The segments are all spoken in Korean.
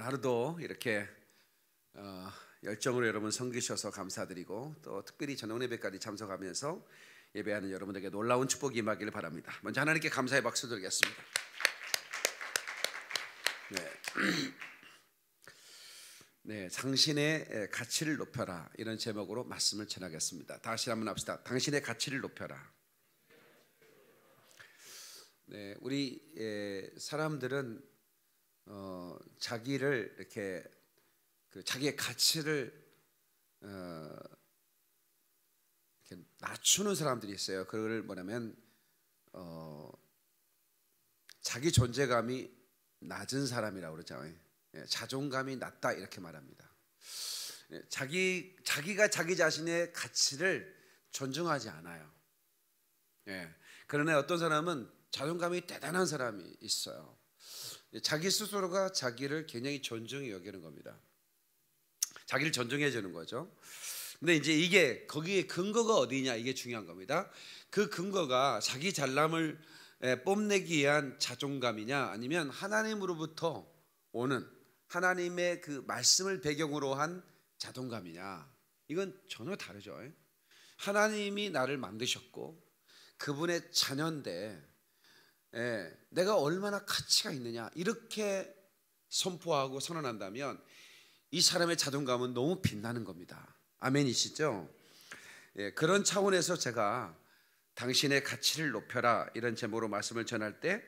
오늘 하루도 이렇게 어, 열정으로 여러분 섬기셔서 감사드리고 또 특별히 저녁 예배까지 참석하면서 예배하는 여러분에게 놀라운 축복이 임하기를 바랍니다. 먼저 하나님께 감사의 박수 드리겠습니다. 네. 네, 당신의 가치를 높여라 이런 제목으로 말씀을 전하겠습니다. 다시 한번 합시다. 당신의 가치를 높여라. 네, 우리 사람들은 어, 자기를 이렇게 그 자기의 가치를 어, 이렇게 낮추는 사람들이 있어요. 그걸 뭐냐면 어, 자기 존재감이 낮은 사람이라고 그러죠. 예, 자존감이 낮다 이렇게 말합니다. 예, 자기 자기가 자기 자신의 가치를 존중하지 않아요. 예, 그러나 어떤 사람은 자존감이 대단한 사람이 있어요. 자기 스스로가 자기를 굉장히 존중히 여기는 겁니다. 자기를 존중해 주는 거죠. 근데 이제 이게 거기에 근거가 어디냐 이게 중요한 겁니다. 그 근거가 자기 잘남을 뽐내기 위한 자존감이냐 아니면 하나님으로부터 오는 하나님의 그 말씀을 배경으로 한 자존감이냐 이건 전혀 다르죠. 하나님이 나를 만드셨고 그분의 자녀인데 예, 내가 얼마나 가치가 있느냐 이렇게 선포하고 선언한다면 이 사람의 자존감은 너무 빛나는 겁니다. 아멘이시죠? 예, 그런 차원에서 제가 당신의 가치를 높여라 이런 제목으로 말씀을 전할 때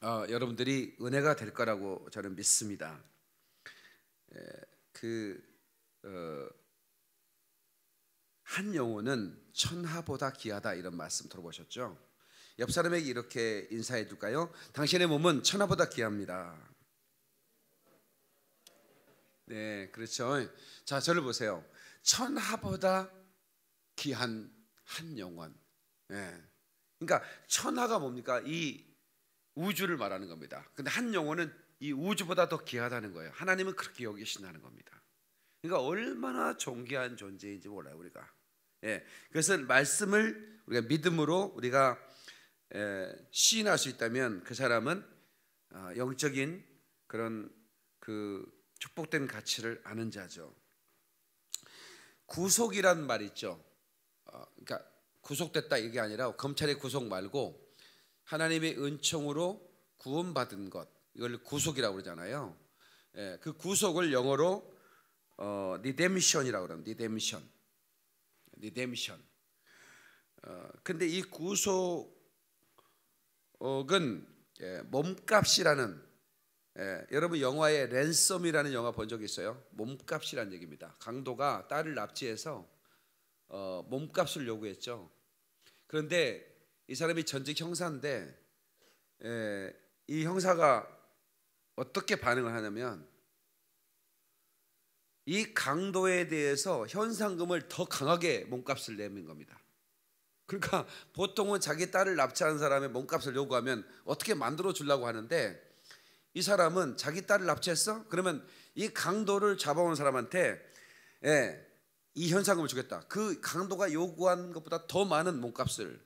어, 여러분들이 은혜가 될 거라고 저는 믿습니다. 예, 그 어, 한 영혼은 천하보다 귀하다 이런 말씀 들어보셨죠? 옆 사람에게 이렇게 인사해 줄까요? 당신의 몸은 천하보다 귀합니다. 네, 그렇죠. 자, 저를 보세요. 천하보다 귀한 한 영혼. 네. 그러니까 천하가 뭡니까? 이 우주를 말하는 겁니다. 근데 한 영혼은 이 우주보다 더 귀하다는 거예요. 하나님은 그렇게 여기신다는 겁니다. 그러니까 얼마나 존귀한 존재인지 몰라요, 우리가. 예. 그래서 말씀을 우리가 믿음으로 우리가 시인할 수 있다면 그 사람은 어, 영적인 그런 그 축복된 가치를 아는 자죠. 구속이란 말 있죠. 어, 그러니까 구속됐다 이게 아니라 검찰의 구속 말고 하나님의 은총으로 구원받은 것 이걸 구속이라고 그러잖아요. 그 구속을 영어로 어, redemption이라고 그러는 redemption, redemption. 어, 근데 이 구속 은 예, 몸값이라는 예, 여러분 영화에 Ransom이라는 영화 본 적 있어요? 몸값이라는 얘기입니다. 강도가 딸을 납치해서 어, 몸값을 요구했죠. 그런데 이 사람이 전직 형사인데 예, 이 형사가 어떻게 반응을 하냐면 이 강도에 대해서 현상금을 더 강하게 몸값을 내는 겁니다. 그러니까 보통은 자기 딸을 납치한 사람의 몸값을 요구하면 어떻게 만들어 주려고 하는데 이 사람은 자기 딸을 납치했어? 그러면 이 강도를 잡아온 사람한테 예, 이 현상금을 주겠다. 그 강도가 요구한 것보다 더 많은 몸값을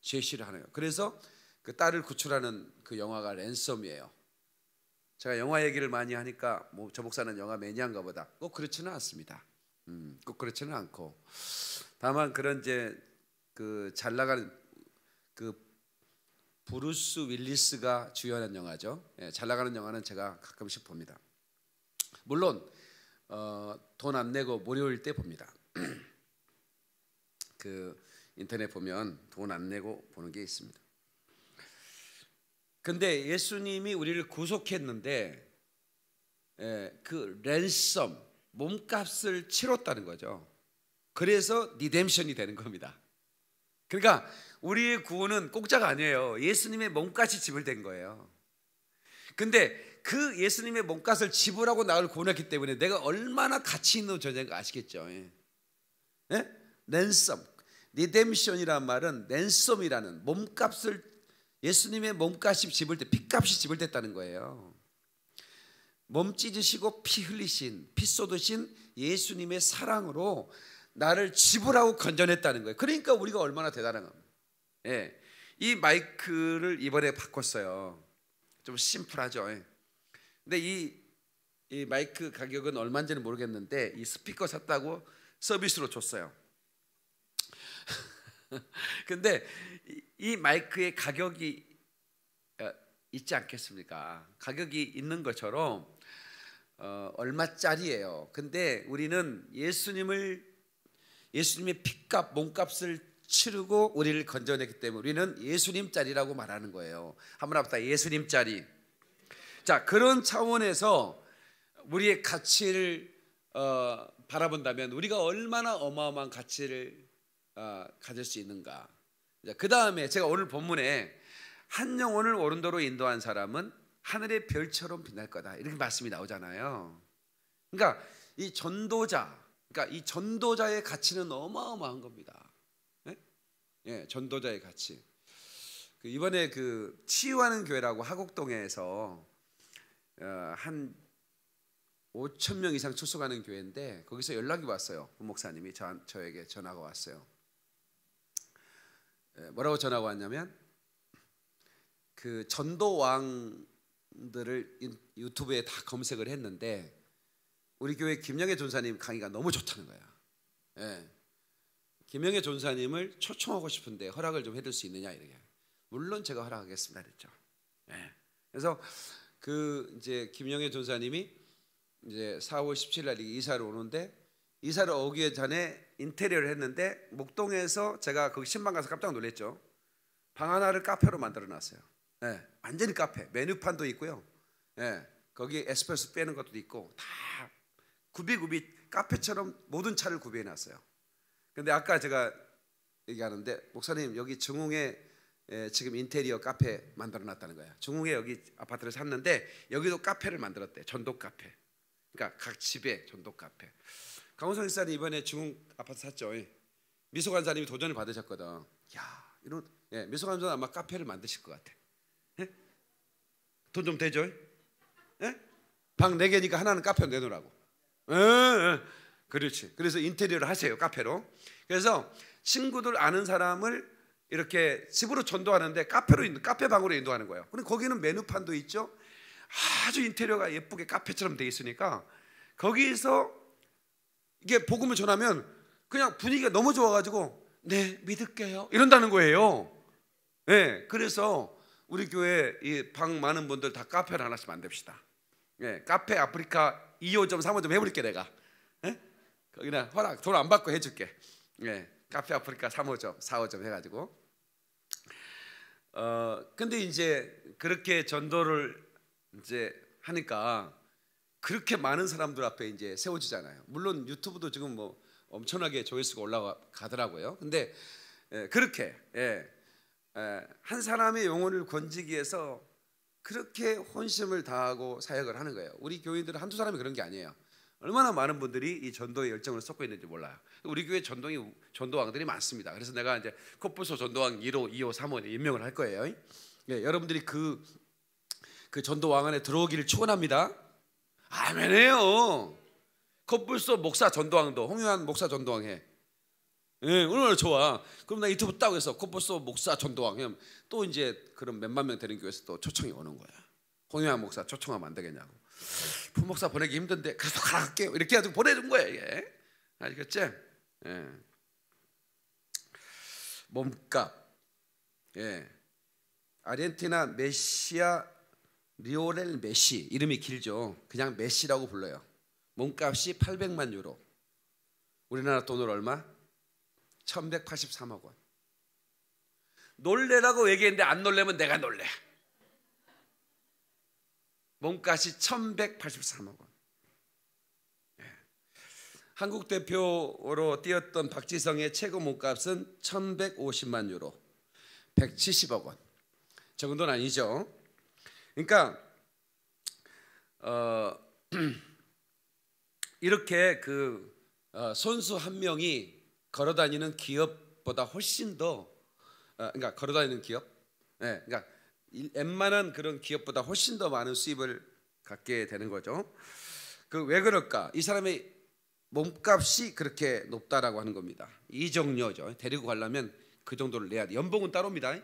제시를 하네요. 그래서 그 딸을 구출하는 그 영화가 Ransom이에요. 제가 영화 얘기를 많이 하니까 뭐 저 목사는 영화 매니아인가 보다. 꼭 그렇지는 않습니다. 음, 꼭 그렇지는 않고 다만 그런 이제 그 잘 나가는 그 브루스 윌리스가 주연한 영화죠. 예, 잘 나가는 영화는 제가 가끔씩 봅니다. 물론 어, 돈 안 내고 무료일 때 봅니다. 그 인터넷 보면 돈 안 내고 보는 게 있습니다. 근데 예수님이 우리를 구속했는데 예, 그 랜섬 몸값을 치렀다는 거죠. 그래서 리뎀션이 되는 겁니다. 그러니까 우리의 구원은 공짜가 아니에요. 예수님의 몸값이 지불된 거예요. 근데 그 예수님의 몸값을 지불하고 나를 구원했기 때문에 내가 얼마나 가치 있는 존재인가 아시겠죠? 예? 예? 랜섬, 리뎀션이란 말은 랜섬이라는 몸값을 예수님의 몸값이 지불돼 피값이 지불됐다는 거예요. 몸 찢으시고 피 흘리신 피 쏟으신 예수님의 사랑으로 나를 지불하고 건져냈다는 거예요. 그러니까 우리가 얼마나 대단한 겁니다. 예. 이 마이크를 이번에 바꿨어요. 좀 심플하죠. 예. 근데 이 이 마이크 가격은 얼마인지는 모르겠는데 이 스피커 샀다고 서비스로 줬어요. 근데 이, 이 마이크의 가격이 어, 있지 않겠습니까? 가격이 있는 것처럼 어, 얼마짜리예요. 근데 우리는 예수님을 예수님의 피값 몸값을 치르고 우리를 건져내기 때문에 우리는 예수님짜리라고 말하는 거예요. 한번 합시다. 예수님짜리. 자 그런 차원에서 우리의 가치를 어, 바라본다면 우리가 얼마나 어마어마한 가치를 어, 가질 수 있는가. 그 다음에 제가 오늘 본문에 한 영혼을 오른도로 인도한 사람은 하늘의 별처럼 빛날 거다 이렇게 말씀이 나오잖아요. 그러니까 이 전도자, 그러니까 이 전도자의 가치는 어마어마한 겁니다. 네? 예, 전도자의 가치. 그 이번에 그 치유하는 교회라고 하곡동에서 어, 한 5천 명 이상 출석하는 교회인데 거기서 연락이 왔어요. 부 목사님이 저, 저에게 전화가 왔어요. 예, 뭐라고 전화가 왔냐면 그 전도왕 들을 유튜브에 다 검색을 했는데 우리 교회 김영애 전사님 강의가 너무 좋다는 거야. 예. 김영애 전사님을 초청하고 싶은데 허락을 좀 해줄 수 있느냐 이렇게. 물론 제가 허락하겠습니다 그랬죠. 예. 그래서 그 이제 김영애 전사님이 이제 4월 17일 날 이사를 오는데 이사를 오기 전에 인테리어를 했는데 목동에서 제가 거기 신방 가서 깜짝 놀랐죠. 방 하나를 카페로 만들어 놨어요. 예, 완전히 카페 메뉴판도 있고요. 예, 거기 에스프레소 빼는 것도 있고 다 구비구비 카페처럼 모든 차를 구비해 놨어요. 근데 아까 제가 얘기하는데 목사님 여기 중흥에 예, 지금 인테리어 카페 만들어 놨다는 거야. 중흥에 여기 아파트를 샀는데 여기도 카페를 만들었대. 전도 카페. 그러니까 각 집에 전도 카페. 강호성 일사님 이번에 중흥 아파트 샀죠. 미소관사님이 도전을 받으셨거든. 야, 이런 예, 미소관사 아마 카페를 만드실 것 같아. 돈좀 되죠? 예? 방 4개니까 하나는 카페로 내놓으라고. 그렇지. 그래서 인테리어를 하세요, 카페로. 그래서 친구들 아는 사람을 이렇게 집으로 전도하는데 카페로 인도, 카페 방으로 인도하는 거예요. 근데 거기는 메뉴판도 있죠. 아주 인테리어가 예쁘게 카페처럼 돼 있으니까 거기서 이게 복음을 전하면 그냥 분위기가 너무 좋아가지고 네 믿을게요 이런다는 거예요. 네, 그래서 우리 교회 이 방 많은 분들 다 카페를 하나씩 만듭시다. 예, 카페 아프리카 2호점 3호점 해볼게 내가. 예? 거기나 허락 돈 안 받고 해줄게. 예, 카페 아프리카 3호점 4호점 해가지고. 어 근데 이제 그렇게 전도를 이제 하니까 그렇게 많은 사람들 앞에 이제 세워지잖아요. 물론 유튜브도 지금 뭐 엄청나게 조회수가 올라가더라고요. 근데 예, 그렇게 예, 한 사람의 영혼을 건지기 위해서 그렇게 혼심을 다하고 사역을 하는 거예요. 우리 교인들은 한두 사람이 그런 게 아니에요. 얼마나 많은 분들이 이 전도의 열정을 쏟고 있는지 몰라요. 우리 교회 전도이 전도왕들이 많습니다. 그래서 내가 이제 코뿔소 전도왕 1호, 2호, 3호 임명을 할 거예요. 예, 여러분들이 그, 그 전도왕 안에 들어오기를 축원합니다. 아멘해요. 코뿔소 목사 전도왕도 홍유한 목사 전도왕 해. 예, 얼마나 좋아. 그럼 나 유튜브 따고 해서 코뿔소 목사 전도왕 하면 또 이제 그런 몇만 명 되는 교회에서 또 초청이 오는 거야. 홍영환 목사 초청하면 안 되겠냐고. 부목사 보내기 힘든데 그래서 가라 할게요. 이렇게 해가지고 보내준 거야 이게. 알겠지? 예. 몸값. 예. 아르헨티나 메시아 리오넬 메시 이름이 길죠. 그냥 메시라고 불러요. 몸값이 800만 유로. 우리나라 돈으로 얼마? 1183억 원. 놀래라고 얘기했는데 안 놀래면 내가 놀래. 몸값이 1183억 원. 예. 한국 대표로 뛰었던 박지성의 최고 몸값은 1150만 유로. 170억 원. 적은 돈 아니죠. 그러니까 어, 이렇게 그 어, 선수 한 명이 걸어다니는 기업보다 훨씬 더 어, 그러니까 걸어다니는 기업, 네, 그러니까 웬만한 그런 기업보다 훨씬 더 많은 수입을 갖게 되는 거죠. 그 왜 그럴까? 이 사람의 몸값이 그렇게 높다라고 하는 겁니다. 이정료죠. 데리고 가려면 그 정도를 내야 돼. 연봉은 따로입니다.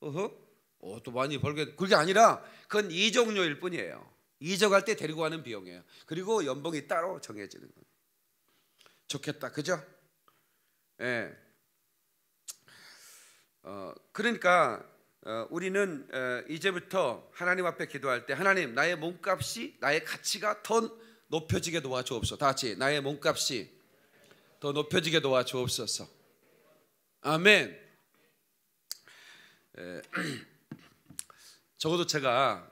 어허? 어, 또 많이 벌게 그게 아니라 그건 이정료일 뿐이에요. 이적할 때 데리고 가는 비용이에요. 그리고 연봉이 따로 정해지는 거예요. 좋겠다, 그죠? 예. 어, 그러니까 어, 우리는 어, 이제부터 하나님 앞에 기도할 때 하나님 나의 몸값이 나의 가치가 더 높여지게 도와주옵소서. 다 같이 나의 몸값이 더 높여지게 도와주옵소서. 아멘. 에, 적어도 제가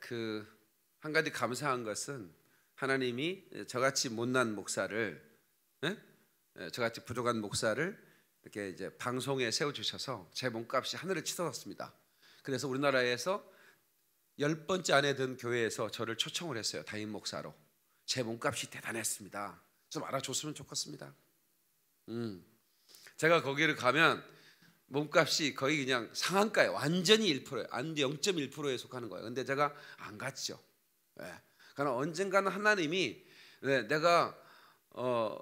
그 한 가지 감사한 것은 하나님이 저같이 못난 목사를 에? 저같이 부족한 목사를 이렇게 이제 방송에 세워 주셔서 제 몸값이 하늘을 치솟았습니다. 그래서 우리나라에서 열 번째 안에 든 교회에서 저를 초청을 했어요. 담임 목사로. 제 몸값이 대단했습니다. 좀 알아줬으면 좋겠습니다. 음. 제가 거기를 가면 몸값이 거의 그냥 상한가에 완전히 1%에 안 0.1%에 속하는 거예요. 근데 제가 안 갔죠. 네. 그러나 언젠가는 하나님이 네, 내가 어,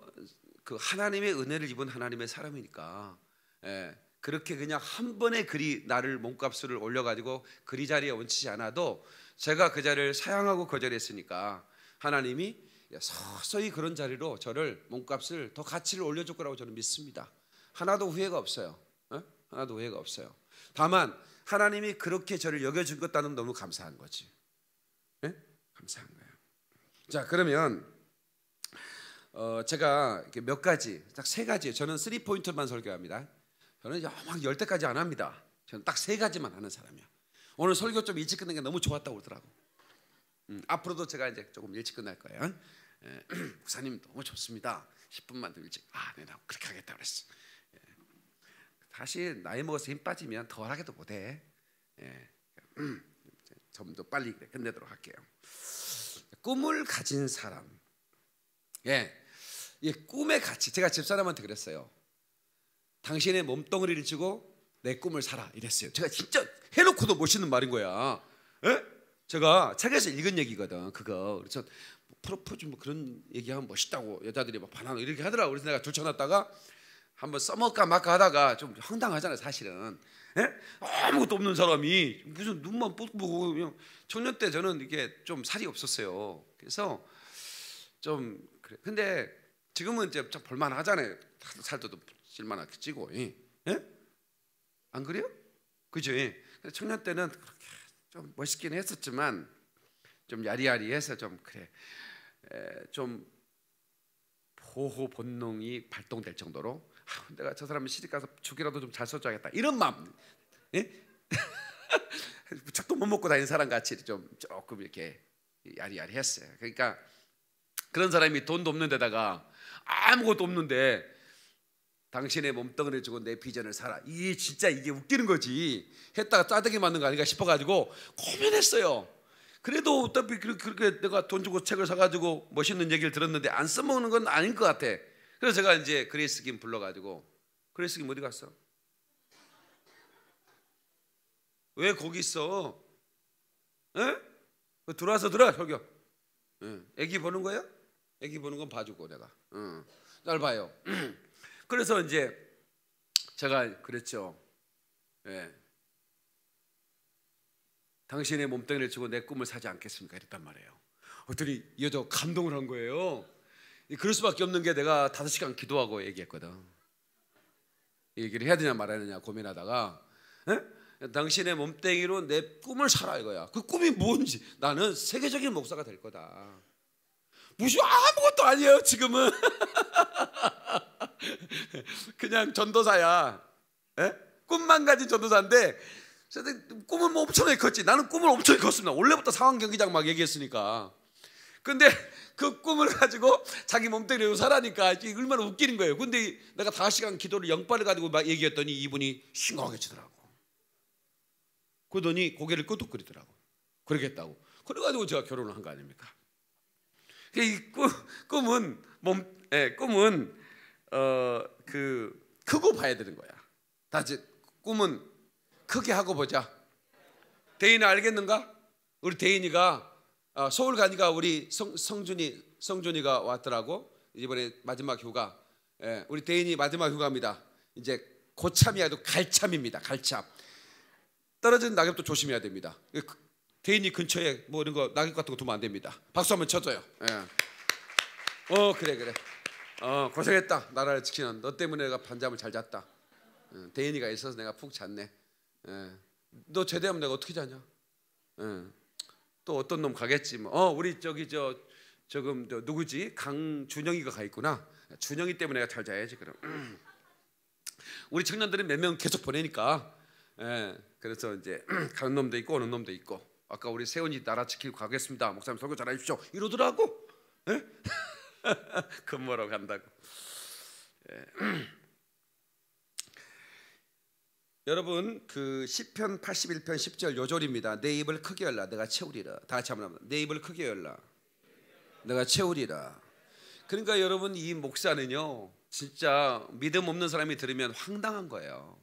그 하나님의 은혜를 입은 하나님의 사람이니까 예, 그렇게 그냥 한 번에 그리 나를 몸값을 올려가지고 그리 자리에 얹히지 않아도 제가 그 자리를 사양하고 거절했으니까 하나님이 서서히 그런 자리로 저를 몸값을 더 가치를 올려줄 거라고 저는 믿습니다. 하나도 후회가 없어요. 어? 하나도 후회가 없어요. 다만 하나님이 그렇게 저를 여겨줬다는 너무 감사한 거지. 네? 감사한 거예요. 자 그러면 어 제가 몇 가지 딱 세 가지 저는 three point만 설교합니다. 저는 막 열 대지까지 안 합니다. 저는 딱 세 가지만 하는 사람이야. 오늘 설교 좀 일찍 끝낸 게 너무 좋았다고 그러더라고. 음, 앞으로도 제가 이제 조금 일찍 끝날 거예요. 예, 목사님 너무 좋습니다. 10분만 더 일찍. 아, 네, 나 그렇게 하겠다 그랬어. 예. 사실 나이 먹어서 힘 빠지면 덜 하게도 못해. 예. 좀더 빨리 끝내도록 할게요. 꿈을 가진 사람. 예. 이 꿈의 가치. 제가 집사람한테 그랬어요. 당신의 몸뚱이를 주고 내 꿈을 살아 이랬어요. 제가 진짜 해놓고도 멋있는 말인 거야. 예? 제가 책에서 읽은 얘기거든. 그거. 그래서 뭐 프로포즈 뭐 그런 얘기하면 멋있다고 여자들이 막 반하고 이렇게 하더라고. 그래서 내가 들쳐놨다가 한번 써먹까 말까 하다가 좀 황당하잖아요, 사실은. 예? 아무것도 없는 사람이 무슨 눈만 뽀뽀고 그냥 청년 때 저는 이게 좀 살이 없었어요. 그래서 좀 그래. 근데 지금은 이제 좀 볼만하잖아요. 살도 쓸만하게 찌고. 예? 안 그래요? 그죠? 청년 때는 그렇게 좀 멋있긴 했었지만 좀 야리야리해서 좀 그래 에, 좀 보호 본능이 발동될 정도로 아, 내가 저 사람 시집 가서 죽이라도 좀 잘 써줘야겠다 이런 마음 예? 무척도 못 먹고 다니는 사람 같이 좀 조금 이렇게 야리야리했어요. 그러니까 그런 사람이 돈도 없는 데다가 아무것도 없는데 당신의 몸뚱이를 주고 내 비전을 살아. 이게 진짜 이게 웃기는 거지. 했다가 짜증이 맞는 거 아닌가 싶어가지고 고민했어요. 그래도 어차피 그렇게 내가 돈 주고 책을 사가지고 멋있는 얘기를 들었는데 안 써먹는 건 아닌 것 같아. 그래서 제가 이제 그레이스 김 불러가지고 그레이스 김 어디 갔어? 왜 거기 있어? 에? 들어와서 들어. 응. 애기 보는 거야? 애기 보는 건 봐주고 내가. 응. 날 봐요. 그래서 이제 제가 그랬죠. 예. 당신의 몸뚱이를 주고 내 꿈을 사지 않겠습니까? 이랬단 말이에요. 어더니 이 여자 감동을 한 거예요. 그럴 수밖에 없는 게 내가 다섯 시간 기도하고 얘기했거든. 얘기를 해야 되냐 말아야 되냐 고민하다가 에? 당신의 몸뚱이로 내 꿈을 살아 이거야. 그 꿈이 뭔지 나는 세계적인 목사가 될 거다. 무슨 아무것도 아니에요 지금은. 그냥 전도사야. 에? 예? 꿈만 가진 전도사인데 꿈은 뭐 엄청나게 컸지. 나는 꿈을 엄청 컸습니다. 원래부터 상황 경기장 막 얘기했으니까. 근데 그 꿈을 가지고 자기 몸뚱이로 살아니까 얼마나 웃기는 거예요. 근데 내가 다섯 시간 기도를 영빨을 가지고 막 얘기했더니 이분이 심각해지더라고. 그러더니 고개를 끄덕거리더라고. 그러겠다고. 그래가지고 제가 결혼을 한 거 아닙니까? 이 꿈, 꿈은 몸, 예, 꿈은 어 그 크고 봐야 되는 거야. 다지 꿈은 크게 하고 보자. 대인이 알겠는가? 우리 대인이가 어, 서울 가니까 우리 성, 성준이 성준이가 왔더라고 이번에 마지막 휴가. 예, 우리 대인이 마지막 휴가입니다. 이제 고참이 아니고 갈참입니다. 갈참. 떨어지는 낙엽도 조심해야 됩니다. 그 대인이 근처에 뭐 이런 거 낙엽 같은 거 두면 안 됩니다. 박수 한번 쳐줘요. 예. 어 그래 그래. 어 고생했다 나라를 지키는 너 때문에 내가 반잠을 잘 잤다. 어, 대인이가 있어서 내가 푹 잤네. 예. 너 제대하면 내가 어떻게 자냐? 예. 또 어떤 놈 가겠지 뭐. 어 우리 저기 저 조금 저 누구지 강준영이가 가 있구나. 준영이 때문에 내가 잘 자야지 그럼. 우리 청년들은 몇 명 계속 보내니까. 예. 그래서 이제 가는 놈도 있고 오는 놈도 있고. 아까 우리 세훈이 나라 지키고 가겠습니다. 목사님 설교 잘하십시오. 이러더라고. 예? 근무하러 간다고. 예. 여러분 그 시편 81편 10절 요절입니다. 내 입을 크게 열라 내가 채우리라. 다 같이 한번. 내 입을 크게 열라. 내가 채우리라. 그러니까 여러분 이 목사는요. 진짜 믿음 없는 사람이 들으면 황당한 거예요.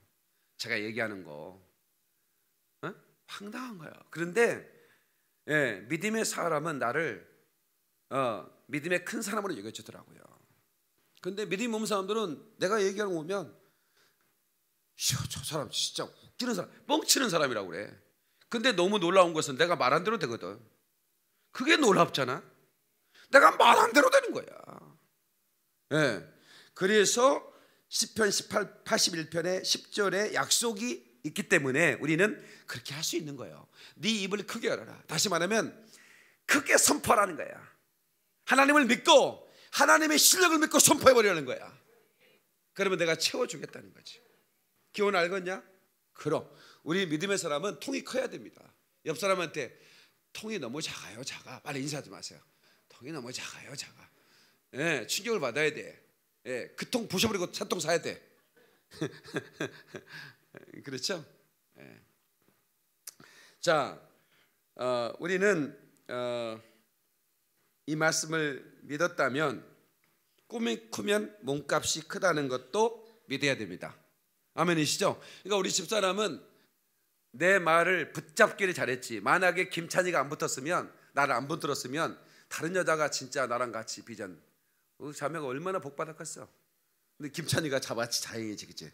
제가 얘기하는 거. 어? 황당한 거예요. 그런데 예, 믿음의 사람은 나를 어, 믿음의 큰 사람으로 여겨주더라고요. 근데 믿음 없는 사람들은 내가 얘기하는 거 보면 저 사람 진짜 웃기는 사람, 뻥치는 사람이라고 그래. 근데 너무 놀라운 것은 내가 말한 대로 되거든. 그게 놀랍잖아. 내가 말한 대로 되는 거야. 예. 그래서 10편 18 81편의 10절에 약속이 있기 때문에 우리는 그렇게 할 수 있는 거예요. 네 입을 크게 열어라. 다시 말하면 크게 선포하라는 거야. 하나님을 믿고 하나님의 실력을 믿고 선포해 버리는 거야. 그러면 내가 채워 주겠다는 거지. 기원 알겠냐? 그럼 우리 믿음의 사람은 통이 커야 됩니다. 옆 사람한테 통이 너무 작아요, 작아. 빨리 인사하지 마세요. 통이 너무 작아요, 작아. 예, 충격을 받아야 돼. 예, 그 통 부셔버리고 새통 사야 돼. 그렇죠? 예. 자, 어, 우리는 어, 이 말씀을 믿었다면 꿈이 크면 몸값이 크다는 것도 믿어야 됩니다. 아멘이시죠? 그러니까 우리 집사람은 내 말을 붙잡기를 잘했지. 만약에 김찬이가 안 붙었으면 나를 안 붙들었으면 다른 여자가 진짜 나랑 같이 비전 그 자매가 얼마나 복 받았겠어. 근데 김찬이가 잡았지 다행이지 그치?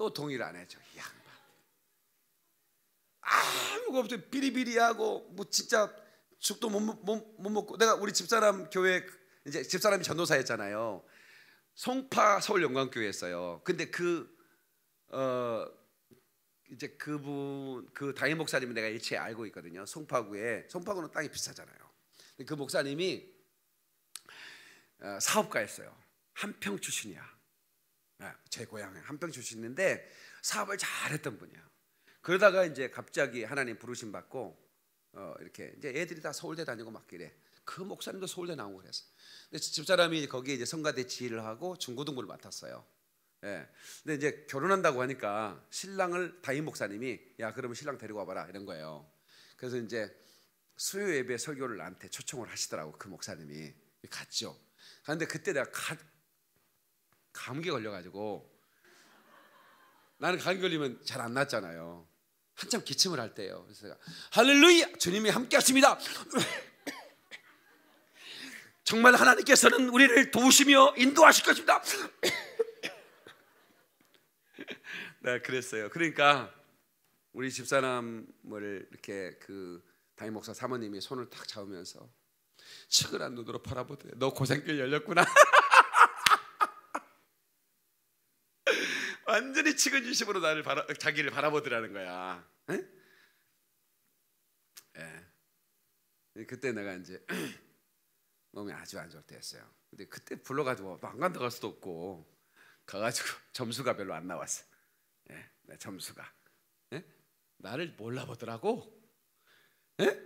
또 동의를 안 해줘 이 양반. 아무거 없어 비리비리하고 뭐 진짜 죽도 못, 못, 못 먹고 내가 우리 집사람 교회 이제 집사람이 전도사였잖아요. 송파 서울 영광교회였어요. 근데 그 어, 이제 그분 그 다임 목사님은 내가 일체 알고 있거든요. 송파구에 송파구는 땅이 비싸잖아요. 그 목사님이 어, 사업가였어요. 한평 출신이야. 네, 제 고향 한평 출신인데 사업을 잘했던 분이야. 그러다가 이제 갑자기 하나님 부르심 받고 어, 이렇게 이제 애들이 다 서울대 다니고 막기래. 그 목사님도 서울대 나온 거랬어. 근데 집사람이 거기에 이제 성가대 지휘를 하고 중고등부를 맡았어요. 예. 근데 이제 결혼한다고 하니까 신랑을 다임 목사님이 야 그러면 신랑 데리고 와봐라 이런 거예요. 그래서 이제 수요 예배 설교를 나한테 초청을 하시더라고 그 목사님이 갔죠. 그런데 그때 내가 가, 감기 걸려가지고 나는 감기 걸리면 잘 안 낫잖아요. 한참 기침을 할 때요. 그래서 제가 할렐루야 주님이 함께 하십니다. 정말 하나님께서는 우리를 도우시며 인도하실 것입니다. 네, 그랬어요. 그러니까 우리 집사람을 이렇게 그 담임 목사 사모님이 손을 탁 잡으면서 측은한 눈으로 바라보더래. 너 고생길 열렸구나. 완전히 측은지심으로 나를 바라, 자기를 바라보더라는 거야. 에? 예. 그때 내가 이제 몸이 아주 안 좋을 때였어요. 근데 그때 불러가지고 안 간다 갈 수도 없고 가가지고 점수가 별로 안 나왔어. 예, 내 점수가 예? 나를 몰라보더라고. 예?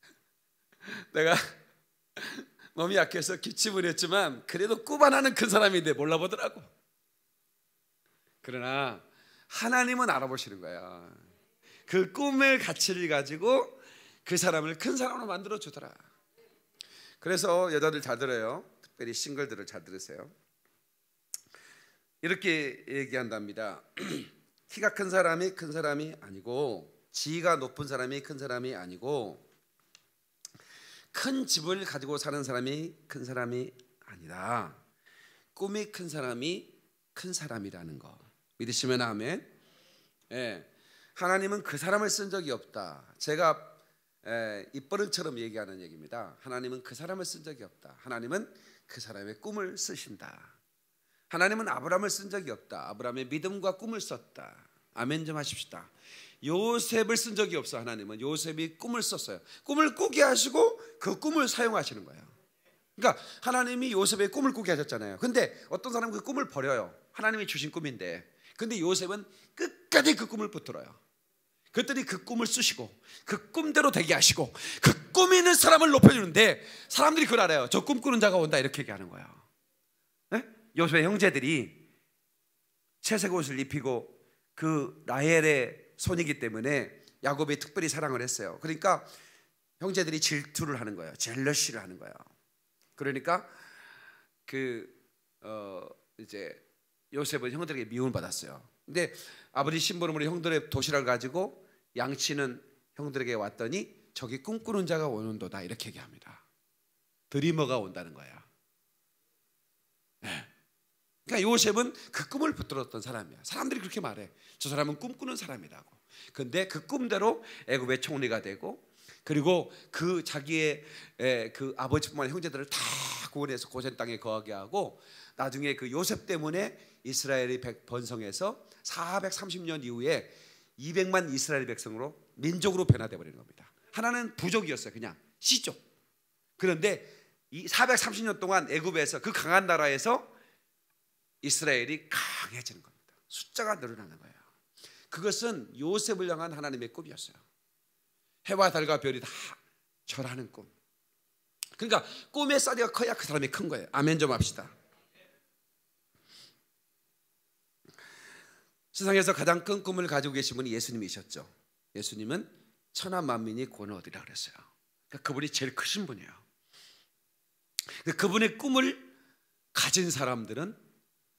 내가 몸이 약해서 기침을 했지만 그래도 꾸반하는 큰 사람인데 몰라보더라고. 그러나 하나님은 알아보시는 거야. 그 꿈의 가치를 가지고 그 사람을 큰 사람으로 만들어 주더라. 그래서 여자들 잘 들어요. 특별히 싱글들을 잘 들으세요. 이렇게 얘기한답니다. 키가 큰 사람이 큰 사람이 아니고 지위가 높은 사람이 큰 사람이 아니고 큰 집을 가지고 사는 사람이 큰 사람이 아니다. 꿈이 큰 사람이 큰 사람이라는 거 믿으시면 아멘. 예. 하나님은 그 사람을 쓴 적이 없다. 제가 에, 입버릇처럼 얘기하는 얘기입니다. 하나님은 그 사람을 쓴 적이 없다. 하나님은 그 사람의 꿈을 쓰신다. 하나님은 아브라함을 쓴 적이 없다. 아브라함의 믿음과 꿈을 썼다. 아멘 좀 하십시다. 요셉을 쓴 적이 없어 하나님은 요셉이 꿈을 썼어요. 꿈을 꾸게 하시고 그 꿈을 사용하시는 거예요. 그러니까 하나님이 요셉의 꿈을 꾸게 하셨잖아요. 근데 어떤 사람은 그 꿈을 버려요. 하나님이 주신 꿈인데. 근데 요셉은 끝까지 그 꿈을 붙들어요. 그랬더니 그 꿈을 쓰시고 그 꿈대로 되게 하시고 그 꿈이 있는 사람을 높여주는데 사람들이 그걸 알아요. 저 꿈꾸는 자가 온다 이렇게 얘기하는 거예요. 네? 요셉의 형제들이 채색 옷을 입히고 그 라헬의 손이기 때문에 야곱이 특별히 사랑을 했어요. 그러니까 형제들이 질투를 하는 거예요. 젤러시를 하는 거예요. 그러니까 그 어 이제 요셉은 형들에게 미움을 받았어요. 근데 아버지 심부름으로 형들의 도시락을 가지고 양치는 형들에게 왔더니 저기 꿈꾸는 자가 오는도다 이렇게 얘기합니다. 드리머가 온다는 거야. 네. 그러니까 요셉은 그 꿈을 붙들었던 사람이야. 사람들이 그렇게 말해. 저 사람은 꿈꾸는 사람이라고. 근데 그 꿈대로 애굽의 총리가 되고 그리고 그 자기의 그 아버지뿐만 형제들을 다 구원해서 고센 땅에 거하게 하고 나중에 그 요셉 때문에 이스라엘이 번성해서 430년 이후에 200만 이스라엘 백성으로 민족으로 변화돼 버리는 겁니다. 하나는 부족이었어요. 그냥 시족. 그런데 이 430년 동안 애굽에서 그 강한 나라에서 이스라엘이 강해지는 겁니다. 숫자가 늘어나는 거예요. 그것은 요셉을 향한 하나님의 꿈이었어요. 해와 달과 별이 다 절하는 꿈. 그러니까 꿈의 쌀이가 커야 그 사람이 큰 거예요. 아멘 좀 합시다. 세상에서 가장 큰 꿈을 가지고 계신 분이 예수님이셨죠. 예수님은 천하 만민이 구원 얻으라 그랬어요. 그러니까 그분이 제일 크신 분이에요. 그분의 꿈을 가진 사람들은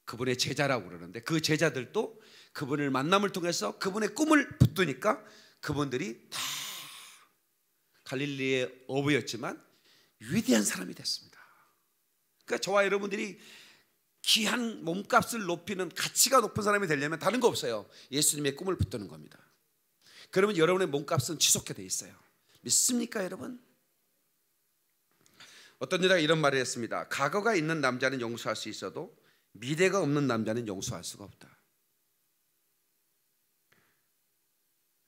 그분의 제자라고 그러는데 그 제자들도 그분을 만남을 통해서 그분의 꿈을 붙드니까 그분들이 다 갈릴리의 어부였지만 위대한 사람이 됐습니다. 그러니까 저와 여러분들이 귀한 몸값을 높이는 가치가 높은 사람이 되려면 다른 거 없어요. 예수님의 꿈을 붙드는 겁니다. 그러면 여러분의 몸값은 지속해 돼 있어요. 믿습니까, 여러분? 어떤 여자가 이런 말을 했습니다. 과거가 있는 남자는 용서할 수 있어도 미래가 없는 남자는 용서할 수가 없다.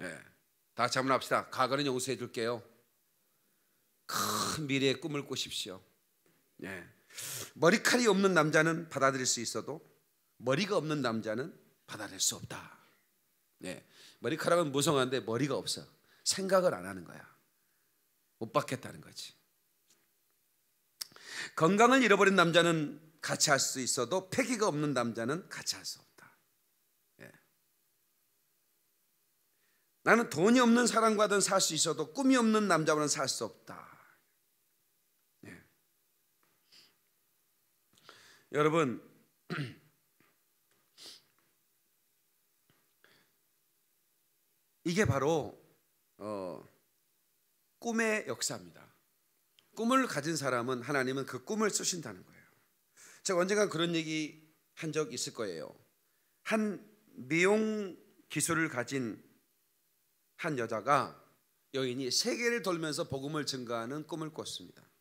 예. 네. 다 같이 한번 합시다. 과거는 용서해 줄게요. 큰 미래의 꿈을 꾸십시오. 예. 네. 머리칼이 없는 남자는 받아들일 수 있어도 머리가 없는 남자는 받아들일 수 없다. 네. 머리카락은 무성한데 머리가 없어. 생각을 안 하는 거야. 못 받겠다는 거지. 건강을 잃어버린 남자는 같이 할 수 있어도 패기가 없는 남자는 같이 할 수 없다. 네. 나는 돈이 없는 사람과는 살 수 있어도 꿈이 없는 남자와는 살 수 없다. 여러분 이게 바로 어, 꿈의 역사입니다. 꿈을 가진 사람은 하나님은 그 꿈을 쓰신다는 거예요. 제가 언젠가 그런 얘기 한 적 있을 거예요. 한 미용 기술을 가진 한 여자가 여인이 세계를 돌면서 복음을 증가하는 꿈을 꿨습니다.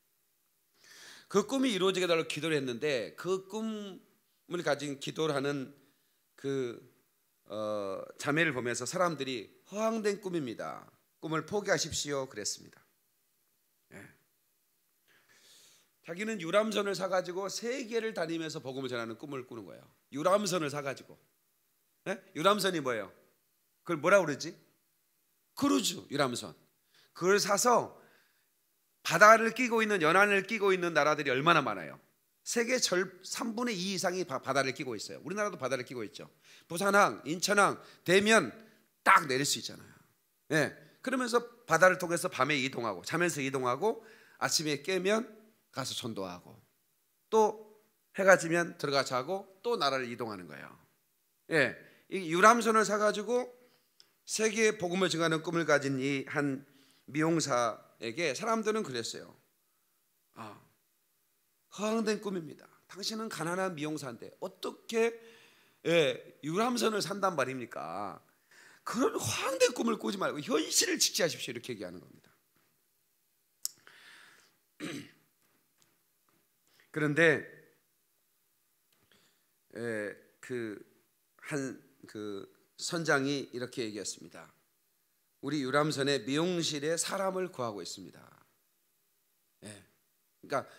그 꿈이 이루어지게 달라고 기도를 했는데 그 꿈을 가진 기도를 하는 그 어, 자매를 보면서 사람들이 허황된 꿈입니다. 꿈을 포기하십시오. 그랬습니다. 예. 자기는 유람선을 사가지고 세계를 다니면서 복음을 전하는 꿈을 꾸는 거예요. 유람선을 사가지고. 예? 유람선이 뭐예요? 그걸 뭐라 그러지? 크루즈 유람선. 그걸 사서 바다를 끼고 있는 연안을 끼고 있는 나라들이 얼마나 많아요? 세계 절 3분의 2 이상이 바다를 끼고 있어요. 우리나라도 바다를 끼고 있죠. 부산항, 인천항, 대면 딱 내릴 수 있잖아요. 네. 그러면서 바다를 통해서 밤에 이동하고 자면서 이동하고 아침에 깨면 가서 전도하고 또 해가 지면 들어가 자고 또 나라를 이동하는 거예요. 예. 이 유람선을 사 가지고 세계 복음을 증하는 꿈을 가진 이 한 미용사 에게 사람들은 그랬어요. 아, 허황된 꿈입니다. 당신은 가난한 미용사인데 어떻게 예, 유람선을 산단 말입니까? 그런 황된 꿈을 꾸지 말고 현실을 직시하십시오 이렇게 얘기하는 겁니다. 그런데 그한그 그 선장이 이렇게 얘기했습니다. 우리 유람선의 미용실에 사람을 구하고 있습니다. 예. 그러니까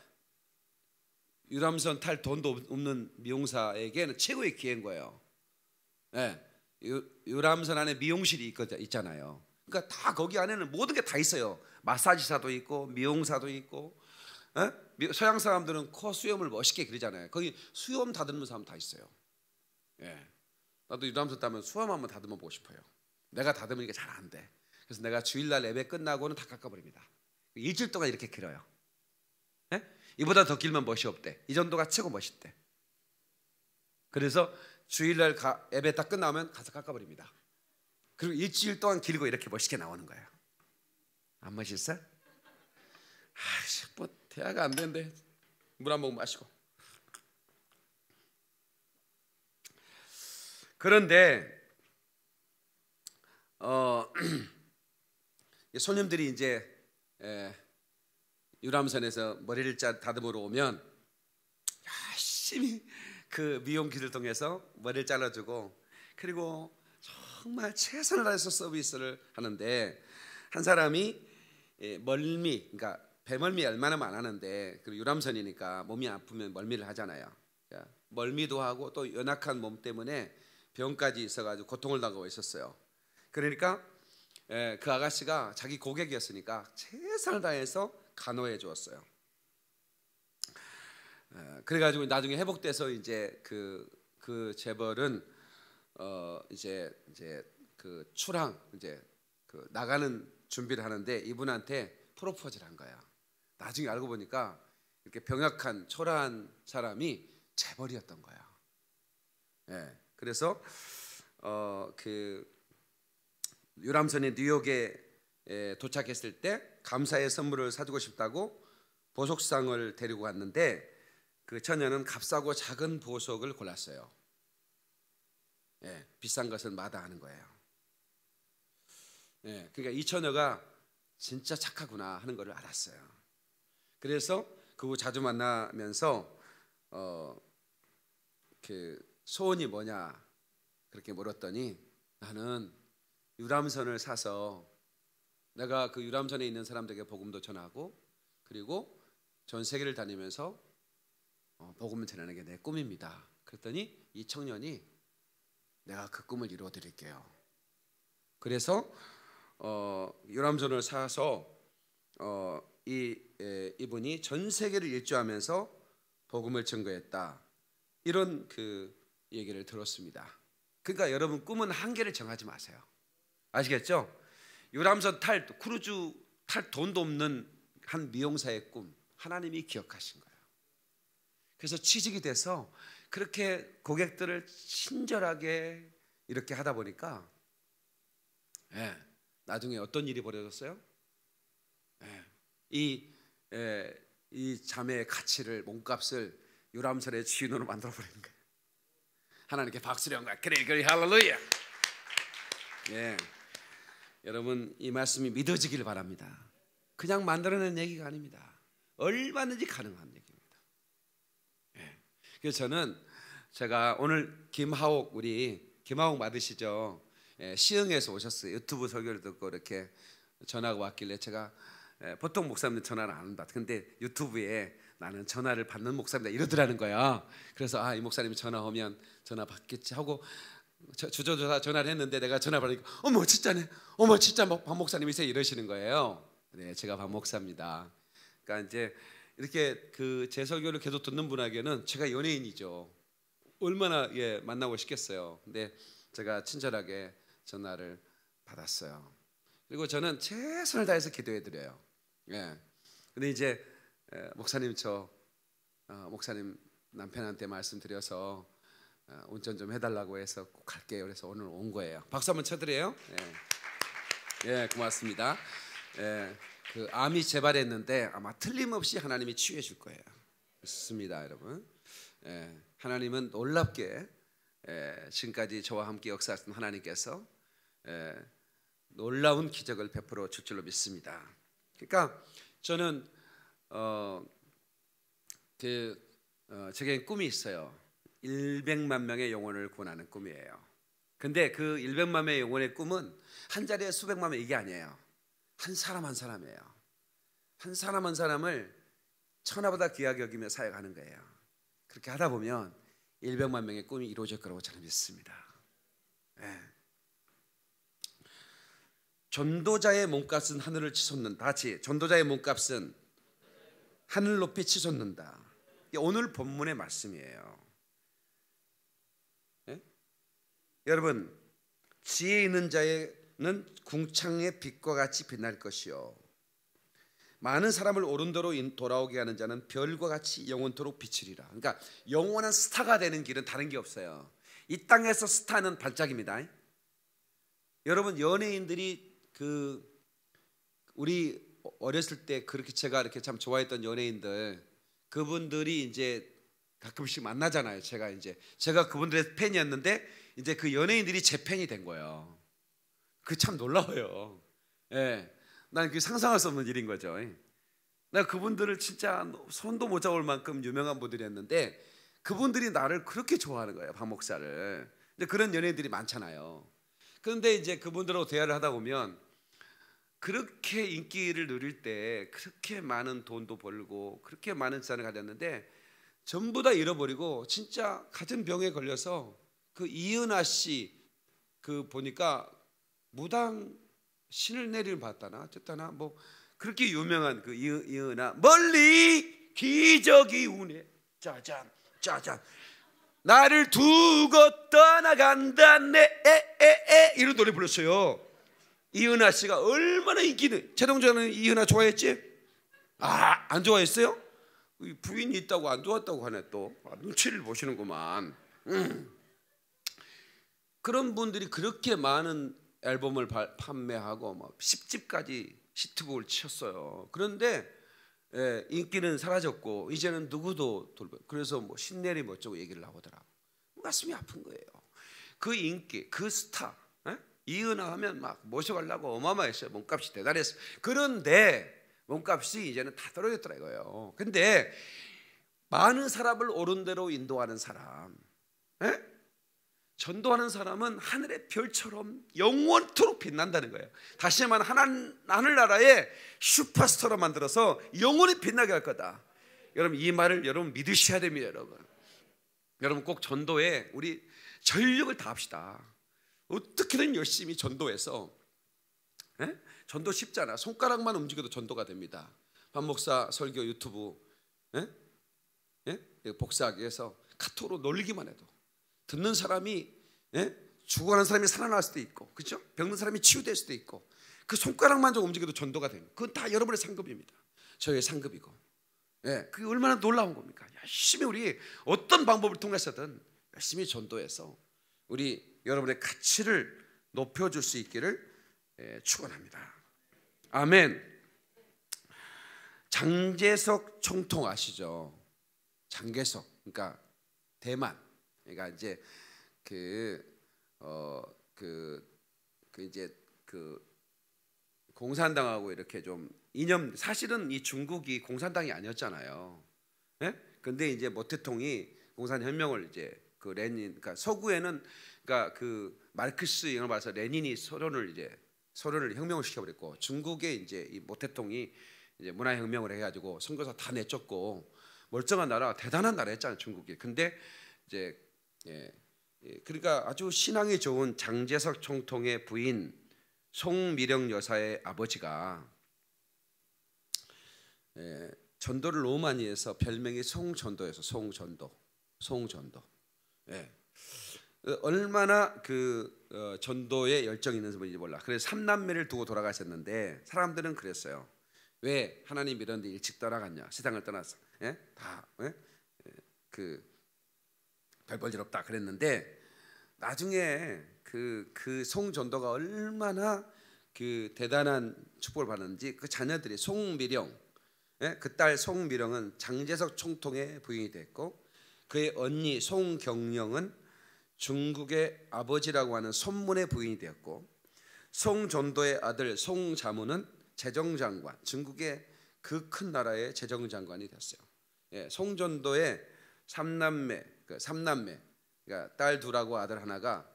유람선 탈 돈도 없는 미용사에게는 최고의 기회인 거예요. 예. 유, 람선 안에 미용실이 있잖아요. 그러니까 다 거기 안에는 모든 게 다 있어요. 마사지사도 있고 미용사도 있고 예? 서양 사람들은 코 수염을 멋있게 그리잖아요. 거기 수염 다듬는 사람 다 있어요. 예. 나도 유람선 타면 수염 한번 다듬어 보고 싶어요. 내가 다듬으니까 잘 안 돼. 그래서 내가 주일날 예배 끝나고는 다 깎아버립니다. 일주일 동안 이렇게 길어요. 예? 이보다 더 길면 멋이 없대. 이 정도가 최고 멋있대. 그래서 주일날 가, 예배 딱 끝나면 가서 깎아버립니다. 그리고 일주일 동안 길고 이렇게 멋있게 나오는 거예요. 안 멋있어? 아씨, 뭐 대화가 안 되는데 물 한 모금 마시고. 그런데 어, 손님들이 이제 에, 유람선에서 머리를 짜 다듬으러 오면 열심히 그 미용기를 통해서 머리를 잘라주고 그리고 정말 최선을 다해서 서비스를 하는데 한 사람이 예, 멀미, 그러니까 배멀미 얼마나 많았는데 그 유람선이니까 몸이 아프면 멀미를 하잖아요. 멀미도 하고 또 연약한 몸 때문에 병까지 있어가지고 고통을 당하고 있었어요. 그러니까 예, 그 아가씨가 자기 고객이었으니까 최선을 다해서 간호해 주었어요. 예, 그래가지고 나중에 회복돼서 이제 그그 그 재벌은 어 이제 이제 그 출항 이제 그 나가는 준비를 하는데 이분한테 프로포즈를 한 거야. 나중에 알고 보니까 이렇게 병약한 초라한 사람이 재벌이었던 거야. 예. 그래서 어그 유람선이 뉴욕에 도착했을 때 감사의 선물을 사주고 싶다고 보석상을 데리고 갔는데 그 처녀는 값싸고 작은 보석을 골랐어요. 예, 비싼 것을 마다하는 거예요. 예, 그러니까 이 처녀가 진짜 착하구나 하는 것을 알았어요. 그래서 그 자주 만나면서 어, 그 소원이 뭐냐 그렇게 물었더니 나는 유람선을 사서 내가 그 유람선에 있는 사람들에게 복음도 전하고 그리고 전 세계를 다니면서 어, 복음을 전하는 게 내 꿈입니다. 그랬더니 이 청년이 내가 그 꿈을 이루어 드릴게요. 그래서 어, 유람선을 사서 어, 이 에, 이분이 전 세계를 일주하면서 복음을 증거했다. 이런 그 얘기를 들었습니다. 그러니까 여러분 꿈은 한계를 정하지 마세요. 아시겠죠? 유람선 탈 크루즈 탈 돈도 없는 한 미용사의 꿈 하나님이 기억하신 거예요. 그래서 취직이 돼서 그렇게 고객들을 친절하게 이렇게 하다 보니까 예, 나중에 어떤 일이 벌어졌어요? 예, 이, 예, 이 자매의 가치를 몸값을 유람선의 주인으로 만들어 버리는 거예요. 하나님께 거야. 그래 그래 할렐루야. 예. 여러분 이 말씀이 믿어지기를 바랍니다. 그냥 만들어낸 얘기가 아닙니다. 얼마든지 가능한 얘기입니다. 예. 그래서 저는 제가 오늘 김하옥 우리 김하옥 맞으시죠? 예, 시흥에서 오셨어요. 유튜브 설교를 듣고 이렇게 전화가 왔길래 제가 예, 보통 목사님들 전화를 안 받아. 근데 유튜브에 나는 전화를 받는 목사입니다. 이러더라는 거야. 그래서 아 이 목사님이 전화 오면 전화 받겠지 하고 주저주저 전화를 했는데 내가 전화 받으니까 어머 진짜네. 어머 진짜 뭐박 목사님이세요 이러시는 거예요. 네 제가 박 목사입니다. 그러니까 이제 이렇게 그제 설교를 계속 듣는 분에게는 제가 연예인이죠. 얼마나 예 만나고 싶겠어요. 근데 제가 친절하게 전화를 받았어요. 그리고 저는 최선을 다해서 기도해 드려요. 예. 근데 이제 예, 목사님 저 어, 목사님 남편한테 말씀드려서 어, 운전 좀 해달라고 해서 꼭 갈게요. 그래서 오늘 온 거예요. 박수 한번 쳐드려요. 예, 예 고맙습니다. 예, 그 암이 재발했는데 아마 틀림없이 하나님이 치유해 줄 거예요. 좋습니다, 여러분. 예, 하나님은 놀랍게 예, 지금까지 저와 함께 역사하신 하나님께서 예, 놀라운 기적을 베풀어 줄 줄로 믿습니다. 그러니까 저는 어, 그 어, 제게 꿈이 있어요. 100만 명의 영혼을 구원하는 꿈이에요. 근데 그 100만 명의 영혼의 꿈은 한 자리에 수백만 명 이게 아니에요. 한 사람 한 사람이에요. 한 사람 한 사람을 천하보다 귀하게 여기며 사역하는 거예요. 그렇게 하다 보면 100만 명의 꿈이 이루어질 거라고 저는 믿습니다. 네. 전도자의 몸값은 하늘을 치솟는다. 같이 전도자의 몸값은 하늘 높이 치솟는다. 오늘 본문의 말씀이에요. 네? 여러분 지혜 있는 자는 궁창의 빛과 같이 빛날 것이요 많은 사람을 오른도로 돌아오게 하는 자는 별과 같이 영원토록 비치리라. 그러니까 영원한 스타가 되는 길은 다른 게 없어요. 이 땅에서 스타는 반짝입니다. 여러분 연예인들이 그 우리 어렸을 때 그렇게 제가 이렇게 참 좋아했던 연예인들 그분들이 이제 가끔씩 만나잖아요. 제가 이제 제가 그분들의 팬이었는데 이제 그 연예인들이 제 팬이 된 거예요. 그 참 놀라워요. 예. 난그 상상할 수 없는 일인 거죠. 나 그분들을 진짜 손도 못 잡을 만큼 유명한 분들이었는데 그분들이 나를 그렇게 좋아하는 거예요. 박 목사를. 근데 그런 연예인들이 많잖아요. 그런데 이제 그분들하고 대화를 하다 보면 그렇게 인기를 누릴 때 그렇게 많은 돈도 벌고 그렇게 많은 재산을 가졌는데 전부 다 잃어버리고 진짜 같은 병에 걸려서 그 이은하 씨그 보니까 무당 신을 내리를 봤다나? 어쨌다나? 뭐 그렇게 유명한 그 이은하. 멀리 기적이 우네 짜잔 짜잔. 나를 두고 떠나간다. 네에에에. 이런 노래 불렀어요. 이은하 씨가 얼마나 인기는. 최동자는 이은하 좋아했지? 아 안 좋아했어요? 부인이 있다고 안 좋았다고 하네 또. 아, 눈치를 보시는구만. 음. 그런 분들이 그렇게 많은 앨범을 판매하고 뭐 10집까지 히트곡을 쳤어요. 그런데 예, 인기는 사라졌고 이제는 누구도 돌고 그래서 뭐 신내리 뭐쩌고 얘기를 하더라고. 가슴이 아픈 거예요. 그 인기, 그 스타 예? 이은하 하면 막 모셔가려고 어마어마했어요. 몸값이 대단했어요. 그런데 몸값이 이제는 다 떨어졌더라 이거예요. 근데 많은 사람을 옳은 대로 인도하는 사람 예? 전도하는 사람은 하늘의 별처럼 영원토록 빛난다는 거예요. 다시 말하면 하늘, 하늘나라의 슈퍼스타로 만들어서 영원히 빛나게 할 거다. 여러분 이 말을 여러분 믿으셔야 됩니다, 여러분. 여러분 꼭 전도에 우리 전력을 다합시다. 어떻게든 열심히 전도해서 에? 전도 쉽잖아. 손가락만 움직여도 전도가 됩니다. 반 목사 설교 유튜브 에? 에? 복사하기 위해서 카톡으로 놀리기만 해도 듣는 사람이 예? 죽어가는 사람이 살아날 수도 있고, 그렇죠? 병든 사람이 치유될 수도 있고, 그 손가락만 좀 움직여도 전도가 됩니다. 그건 다 여러분의 상급입니다. 저의 상급이고, 예, 그게 얼마나 놀라운 겁니까? 열심히 우리 어떤 방법을 통해서든 열심히 전도해서 우리 여러분의 가치를 높여줄 수 있기를 예, 축원합니다. 아멘. 장제석 총통 아시죠? 장계석, 그러니까 대만. 그러니까 이제 그 어, 그, 그 이제 그 공산당하고 이렇게 좀 이념 사실은 이 중국이 공산당이 아니었잖아요. 예? 근데 이제 모태통이 공산혁명을 이제 그 레닌 그러니까 서구에는 그러니까 그 마르크스 이런 봐서 레닌이 소련을 이제 소련을 혁명을 시켜버렸고 중국에 이제 이 모태통이 이제 문화혁명을 해가지고 선거사 다 내쫓고 멀쩡한 나라 대단한 나라였잖아요 중국이. 근데 이제 예, 예, 그러니까 아주 신앙이 좋은 장재석 총통의 부인 송미령 여사의 아버지가 예, 전도를 너무 많이 해서 별명이 송전도에서 송전도, 송전도. 예. 어, 얼마나 그 어, 전도에 열정 있는 분인지 몰라. 그래서 삼남매를 두고 돌아가셨는데 사람들은 그랬어요. 왜 하나님 이런데 일찍 떠나갔냐? 세상을 떠나서 예? 다 예? 예그 별볼일 없다 그랬는데 나중에 그 그 송전도가 얼마나 그 대단한 축복을 받는지 그 자녀들이 송미령 예? 그딸 송미령은 장재석 총통의 부인이 됐고 그의 언니 송경령은 중국의 아버지라고 하는 손문의 부인이 되었고 송전도의 아들 송자무는 재정장관, 중국의 그 큰 나라의 재정장관이 됐어요. 예, 송전도의 삼남매, 그 삼남매, 그러니까 딸 둘하고 아들 하나가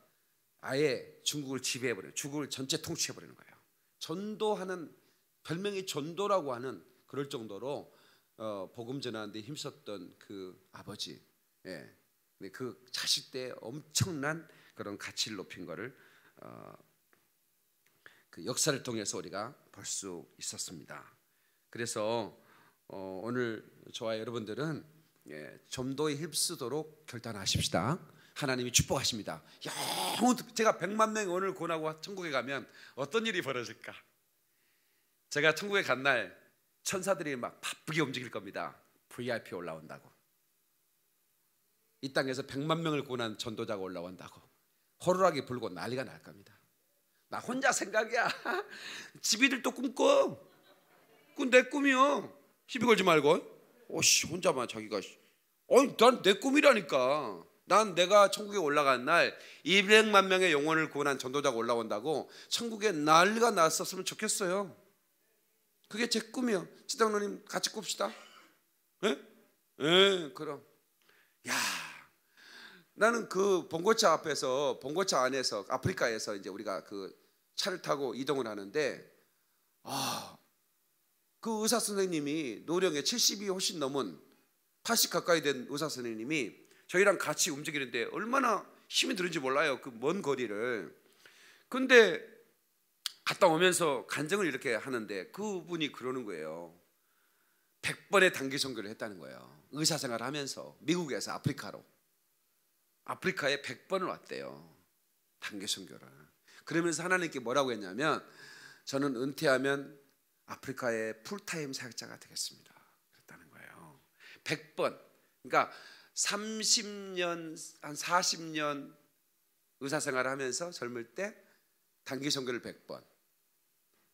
아예 중국을 지배해 버려요. 중국을 전체 통치해 버리는 거예요. 전도하는 별명이 전도라고 하는 그럴 정도로 어, 복음 전하는데 힘썼던 그 아버지, 예, 그 자식 때 엄청난 그런 가치를 높인 것을 어, 그 역사를 통해서 우리가 볼 수 있었습니다. 그래서 어, 오늘 저와 여러분들은 예, 점도에 휩쓰도록 결단하십시다. 하나님이 축복하십니다. 영원 제가 100만 명 오늘 권하고 천국에 가면 어떤 일이 벌어질까? 제가 천국에 간 날 천사들이 막 바쁘게 움직일 겁니다. VIP 올라온다고. 이 땅에서 100만 명을 구원한 전도자가 올라온다고. 호루라기 불고 난리가 날 겁니다. 나 혼자 생각이야. 집이들도 꿈꿔. 그건 내 꿈이요. 시비 걸지 말고. 오씨 혼자만 자기가. 어이 난 내 꿈이라니까. 난 내가 천국에 올라간 날 200만 명의 영혼을 구원한 전도자가 올라온다고 천국에 난리가 났었으면 좋겠어요. 그게 제 꿈이요. 지장로님 같이 꿉시다. 예? 예, 그럼. 야, 나는 그 봉고차 앞에서 봉고차 안에서 아프리카에서 이제 우리가 그 차를 타고 이동을 하는데 아, 그 의사 선생님이 노령에 70이 훨씬 넘은 80 가까이 된 의사 선생님이 저희랑 같이 움직이는데 얼마나 힘이 드는지 몰라요. 그 먼 거리를. 근데 갔다 오면서 간증을 이렇게 하는데 그분이 그러는 거예요. 100번의 단기 선교를 했다는 거예요. 의사 생활 하면서 미국에서 아프리카로. 아프리카에 100번을 왔대요. 단기 선교를. 그러면서 하나님께 뭐라고 했냐면 저는 은퇴하면 아프리카의 풀타임 사역자가 되겠습니다. 그랬다는 거예요. 100번. 그러니까 30년 한 40년 의사 생활을 하면서 젊을 때 단기 선교를 100번.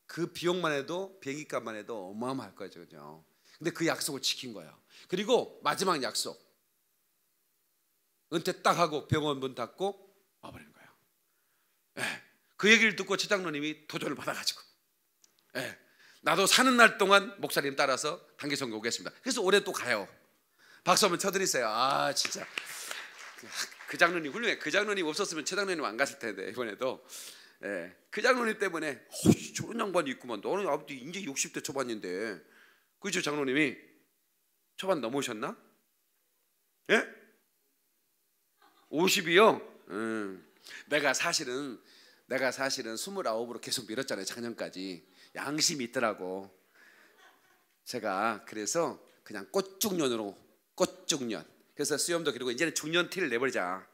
그 비용만 해도 비행기값만 해도 어마어마할 거죠. 근데 그 약속을 지킨 거예요. 그리고 마지막 약속. 은퇴 딱 하고 병원 문 닫고 와버리는 거예요. 네. 그 얘기를 듣고 최장로님이 도전을 받아가지고 네. 나도 사는 날 동안 목사님 따라서 단기 선교 오겠습니다. 그래서 올해 또 가요. 박수 한번 쳐드리세요. 아 진짜 그 장로님 훌륭해. 그 장로님 없었으면 최 장로님 안 갔을 텐데 이번에도 예, 그 장로님 때문에 어, 저런 양반이 있구만. 너는 아버지 이제 60대 초반인데 그죠 장로님이 초반 넘으셨나? 예? 50이요? 음. 내가 사실은 내가 사실은 29으로 계속 밀었잖아요. 작년까지. 양심이 있더라고. 제가 그래서 그냥 꽃중년으로 꽃중년. 그래서 수염도 그리고 이제는 중년 티를 내버리자.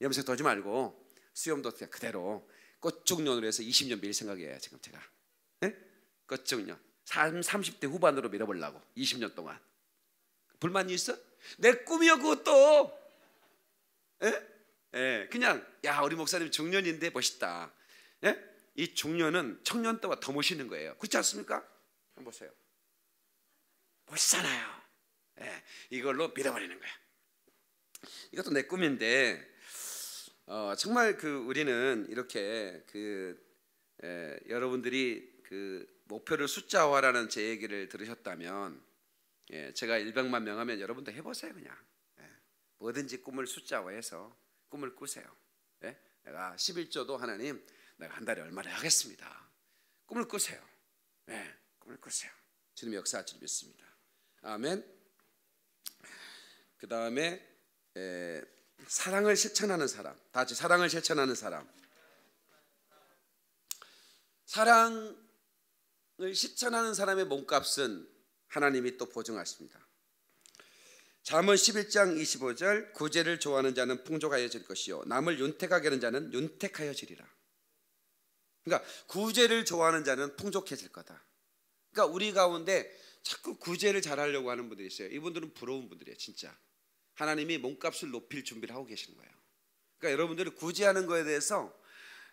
염색도 하지 말고 수염도 그냥 그대로 꽃중년으로 해서 20년 밀 생각이에요. 지금 제가. 네? 꽃중년. 30대 후반으로 밀어보려고 20년 동안. 불만이 있어? 내 꿈이야 그것도. 예? 예, 그냥 야 우리 목사님 중년인데 멋있다. 예? 이 중년은 청년 때와 더 멋있는 거예요. 그렇지 않습니까? 한번 보세요. 멋있잖아요. 예, 이걸로 밀어버리는 거야. 이것도 내 꿈인데 어, 정말 그 우리는 이렇게 그 에, 여러분들이 그 목표를 숫자화라는 제 얘기를 들으셨다면 예, 제가 100만 명 하면 여러분도 해보세요 그냥 예, 뭐든지 꿈을 숫자화해서 꿈을 꾸세요. 예? 내가 11조도 하나님 내가 한 달에 얼마를 하겠습니다. 꿈을 꾸세요. 예, 꿈을 꾸세요. 주님의 역사할 줄 믿습니다. 아멘. 그 다음에 사랑을 실천하는 사람. 다 같이 사랑을 실천하는 사람. 사랑을 실천하는 사람의 몸값은 하나님이 또 보증하십니다. 잠언 11장 25절 구제를 좋아하는 자는 풍족하여 질 것이요 남을 윤택하게 하는 자는 윤택하여 지리라. 그러니까 구제를 좋아하는 자는 풍족해질 거다. 그러니까 우리 가운데 자꾸 구제를 잘하려고 하는 분들이 있어요. 이분들은 부러운 분들이에요, 진짜. 하나님이 몸값을 높일 준비를 하고 계시는 거예요. 그러니까 여러분들이 구제하는 거에 대해서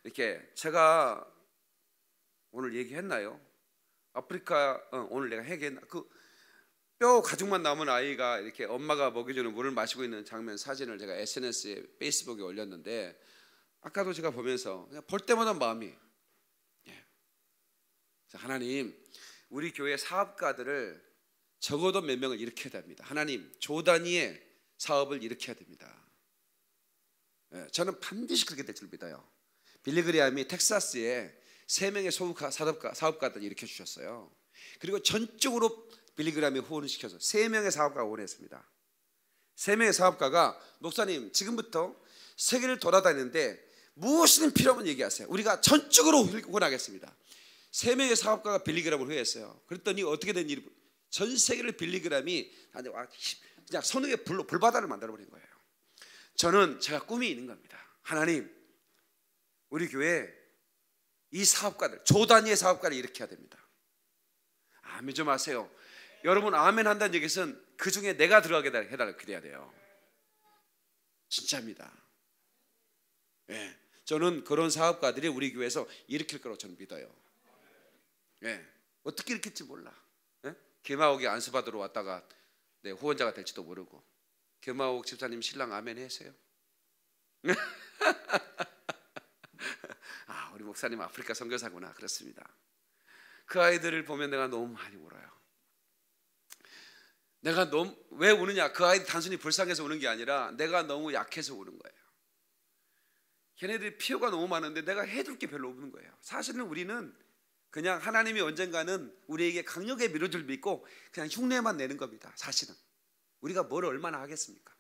이렇게 제가 오늘 얘기했나요? 아프리카 어, 오늘 내가 얘기했나? 그 뼈 가죽만 남은 아이가 이렇게 엄마가 먹여주는 물을 마시고 있는 장면 사진을 제가 SNS에 페이스북에 올렸는데 아까도 제가 보면서 그냥 볼 때마다 마음이 하나님, 우리 교회 사업가들을 적어도 몇 명을 일으켜야 됩니다. 하나님, 조단위의 사업을 일으켜야 됩니다. 예, 저는 반드시 그렇게 될 줄 믿어요. 빌리그리암이 텍사스에 세 명의 사업가, 사업가들 일으켜 주셨어요. 그리고 전적으로 빌리그리암이 후원을 시켜서 세 명의 사업가가 후원했습니다. 세 명의 사업가가 목사님 지금부터 세계를 돌아다니는데 무엇이든 필요하면 얘기하세요. 우리가 전적으로 후원하겠습니다. 세 명의 사업가가 빌리그램을 후회했어요. 그랬더니 어떻게 된 일이 전 세계를 빌리그램이 그냥 선후의 불로 불바다를 만들어 버린 거예요. 저는 제가 꿈이 있는 겁니다. 하나님, 우리 교회 이 사업가들 조단위의 사업가를 일으켜야 됩니다. 아멘 좀 하세요. 여러분 아멘 한다는 얘기는 그 중에 내가 들어가게 해달라 그래야 돼요. 진짜입니다. 예, 저는 그런 사업가들이 우리 교회에서 일으킬 거라고 저는 믿어요. 예, 어떻게 일으킬지 몰라. 예? 개마옥이 안수받으러 왔다가 네, 후원자가 될지도 모르고 개마옥 집사님 신랑 아멘 하세요. 아, 우리 목사님 아프리카 선교사구나. 그렇습니다. 그 아이들을 보면 내가 너무 많이 울어요. 내가 너무 왜 우느냐? 그 아이 단순히 불쌍해서 우는 게 아니라 내가 너무 약해서 우는 거예요. 걔네들이 필요가 너무 많은데 내가 해줄 게 별로 없는 거예요. 사실은 우리는 그냥 하나님이 언젠가는 우리에게 강력하게 밀어줄 믿고 그냥 흉내만 내는 겁니다. 사실은 우리가 뭘 얼마나 하겠습니까?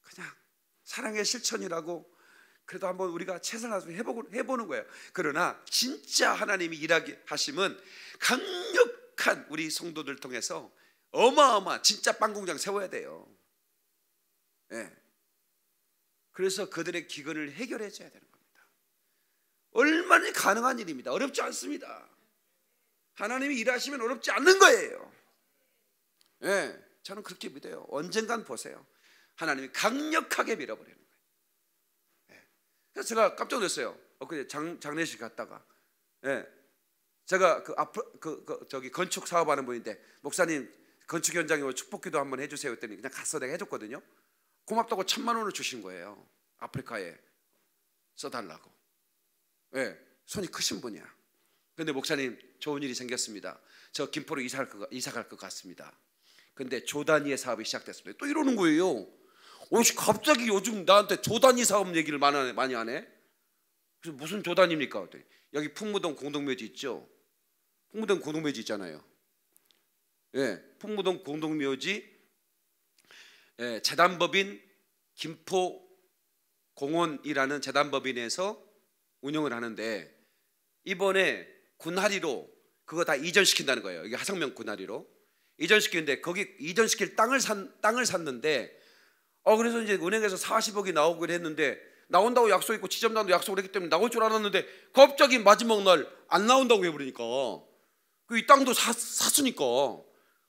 그냥 사랑의 실천이라고 그래도 한번 우리가 최선을 해보고 해보는 거예요. 그러나 진짜 하나님이 일하게 하심은 강력한 우리 성도들 통해서 어마어마 진짜 빵 공장 세워야 돼요. 예. 네. 그래서 그들의 기근을 해결해 줘야 되는 겁니다. 얼마나 가능한 일입니다. 어렵지 않습니다. 하나님이 일하시면 어렵지 않는 거예요. 예, 네, 저는 그렇게 믿어요. 언젠간 보세요. 하나님이 강력하게 밀어버리는 거예요. 네. 그래서 제가 깜짝 놀랐어요. 엊그제 장, 장례식 갔다가, 예, 제가 그 앞, 그, 그 저기 건축 사업하는 분인데 목사님 건축 현장에 축복기도 한번 해주세요 했더니 그냥 가서 내가 해줬거든요. 고맙다고 천만 원을 주신 거예요. 아프리카에 써달라고. 예, 손이 크신 분이야. 근데 목사님 좋은 일이 생겼습니다. 저 김포로 이사 갈 것, 이사 갈 것 같습니다. 근데 조단위의 사업이 시작됐습니다. 또 이러는 거예요. 어, 갑자기 요즘 나한테 조단위 사업 얘기를 많이 하네. 그래서 무슨 조단입니까? 여기 풍무동 공동묘지 있죠. 풍무동 공동묘지 있잖아요. 예, 풍무동 공동묘지 예, 재단법인 김포 공원이라는 재단법인에서 운영을 하는데 이번에 군하리로 그거 다 이전시킨다는 거예요. 이게 하성명 군하리로 이전시키는데 거기 이전시킬 땅을 산 땅을 샀는데 어 그래서 이제 은행에서 40억이 나오기로 했는데 나온다고 약속했고 지점단도 약속을 했기 때문에 나올 줄 알았는데 갑자기 마지막 날 안 나온다고 해버리니까 그 이 땅도 사, 샀으니까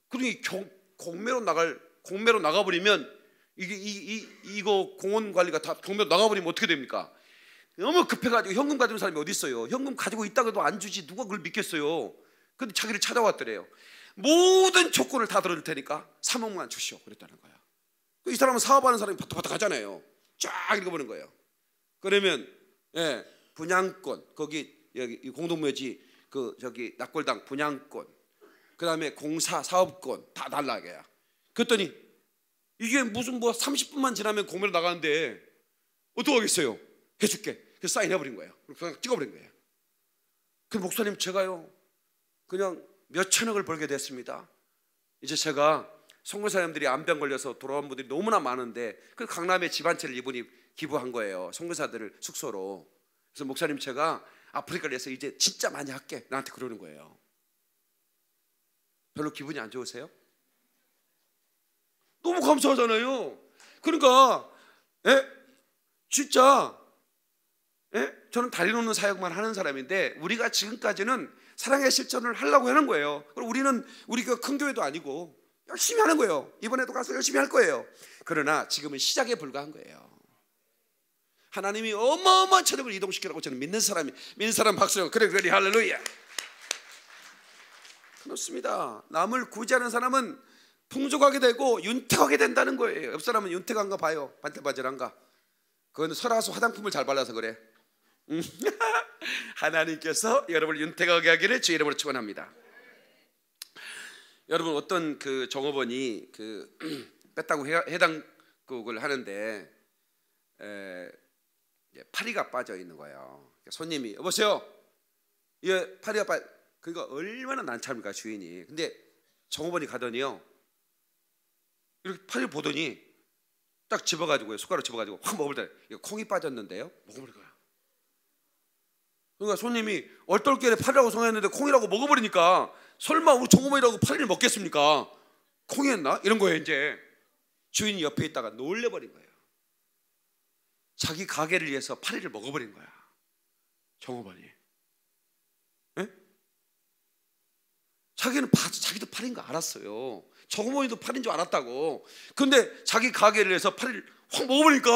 그러니 공매로 나갈 공매로 나가버리면 이게 이, 이, 이거 공원 관리가 다 공매로 나가버리면 어떻게 됩니까? 너무 급해가지고 현금 가지고 사람이 어디 있어요? 현금 가지고 있다가도 안 주지 누가 그걸 믿겠어요? 근데 자기를 찾아왔더래요. 모든 조건을 다 들어줄 테니까 3억만 주시오. 그랬다는 거야. 이 사람은 사업하는 사람이 바닥바닥 하잖아요. 쫙 읽어보는 거예요. 그러면 예, 분양권 거기 여기 공동묘지 그 저기 낙골당 분양권 그다음에 공사 사업권 다 달라 이거야. 그랬더니 이게 무슨 뭐 30분만 지나면 공매로 나가는데 어떡하겠어요? 해줄게. 그 사인해버린 거예요. 그냥 찍어버린 거예요. 그 목사님 제가요 그냥 몇 천억을 벌게 됐습니다. 이제 제가 선교사님들이 암병 걸려서 돌아온 분들이 너무나 많은데 그 강남에 집 한 채를 이분이 기부한 거예요. 선교사들을 숙소로. 그래서 목사님 제가 아프리카를 해서 이제 진짜 많이 할게. 나한테 그러는 거예요. 별로 기분이 안 좋으세요? 너무 감사하잖아요. 그러니까 예? 진짜 예? 저는 다리 놓는 사역만 하는 사람인데 우리가 지금까지는 사랑의 실천을 하려고 하는 거예요. 그리고 우리는 우리가 큰 교회도 아니고 열심히 하는 거예요. 이번에도 가서 열심히 할 거예요. 그러나 지금은 시작에 불과한 거예요. 하나님이 어마어마한 체력을 이동시키라고 저는 믿는 사람이 믿는 사람 박수 그래 그래 할렐루야. 그렇습니다. 남을 구제하는 사람은 풍족하게 되고 윤택하게 된다는 거예요. 옆 사람은 윤택한가 봐요. 반짝반짝한가. 그건 설화수 화장품을 잘 발라서 그래. 음. 하나님께서 여러분을 윤택하게 하기를 주 이름으로 축원합니다. 여러분 어떤 그 종업원이 그 뺐다고 해당국을 하는데 에, 파리가 빠져 있는 거예요. 손님이 여보세요. 예, 파리가 빠. 그러니까 얼마나 난처합니까 주인이. 근데 종업원이 가더니요. 이렇게 파리 보더니 딱 집어가지고 숟가락 집어가지고 확 먹을 때 콩이 빠졌는데요. 먹어버릴 거야. 그러니까 손님이 얼떨결에 파리라고 생각했는데 콩이라고 먹어버리니까 설마 우리 종업원이라고 파리를 먹겠습니까? 콩이었나? 이런 거예요 이제. 주인이 옆에 있다가 놀래버린 거예요. 자기 가게를 위해서 파리를 먹어버린 거야. 종업원이. 에? 자기는 파, 자기도 파리인 거 알았어요. 종업원이도 파리인 줄 알았다고. 근데 자기 가게를 위해서 파리를 확 먹어버리니까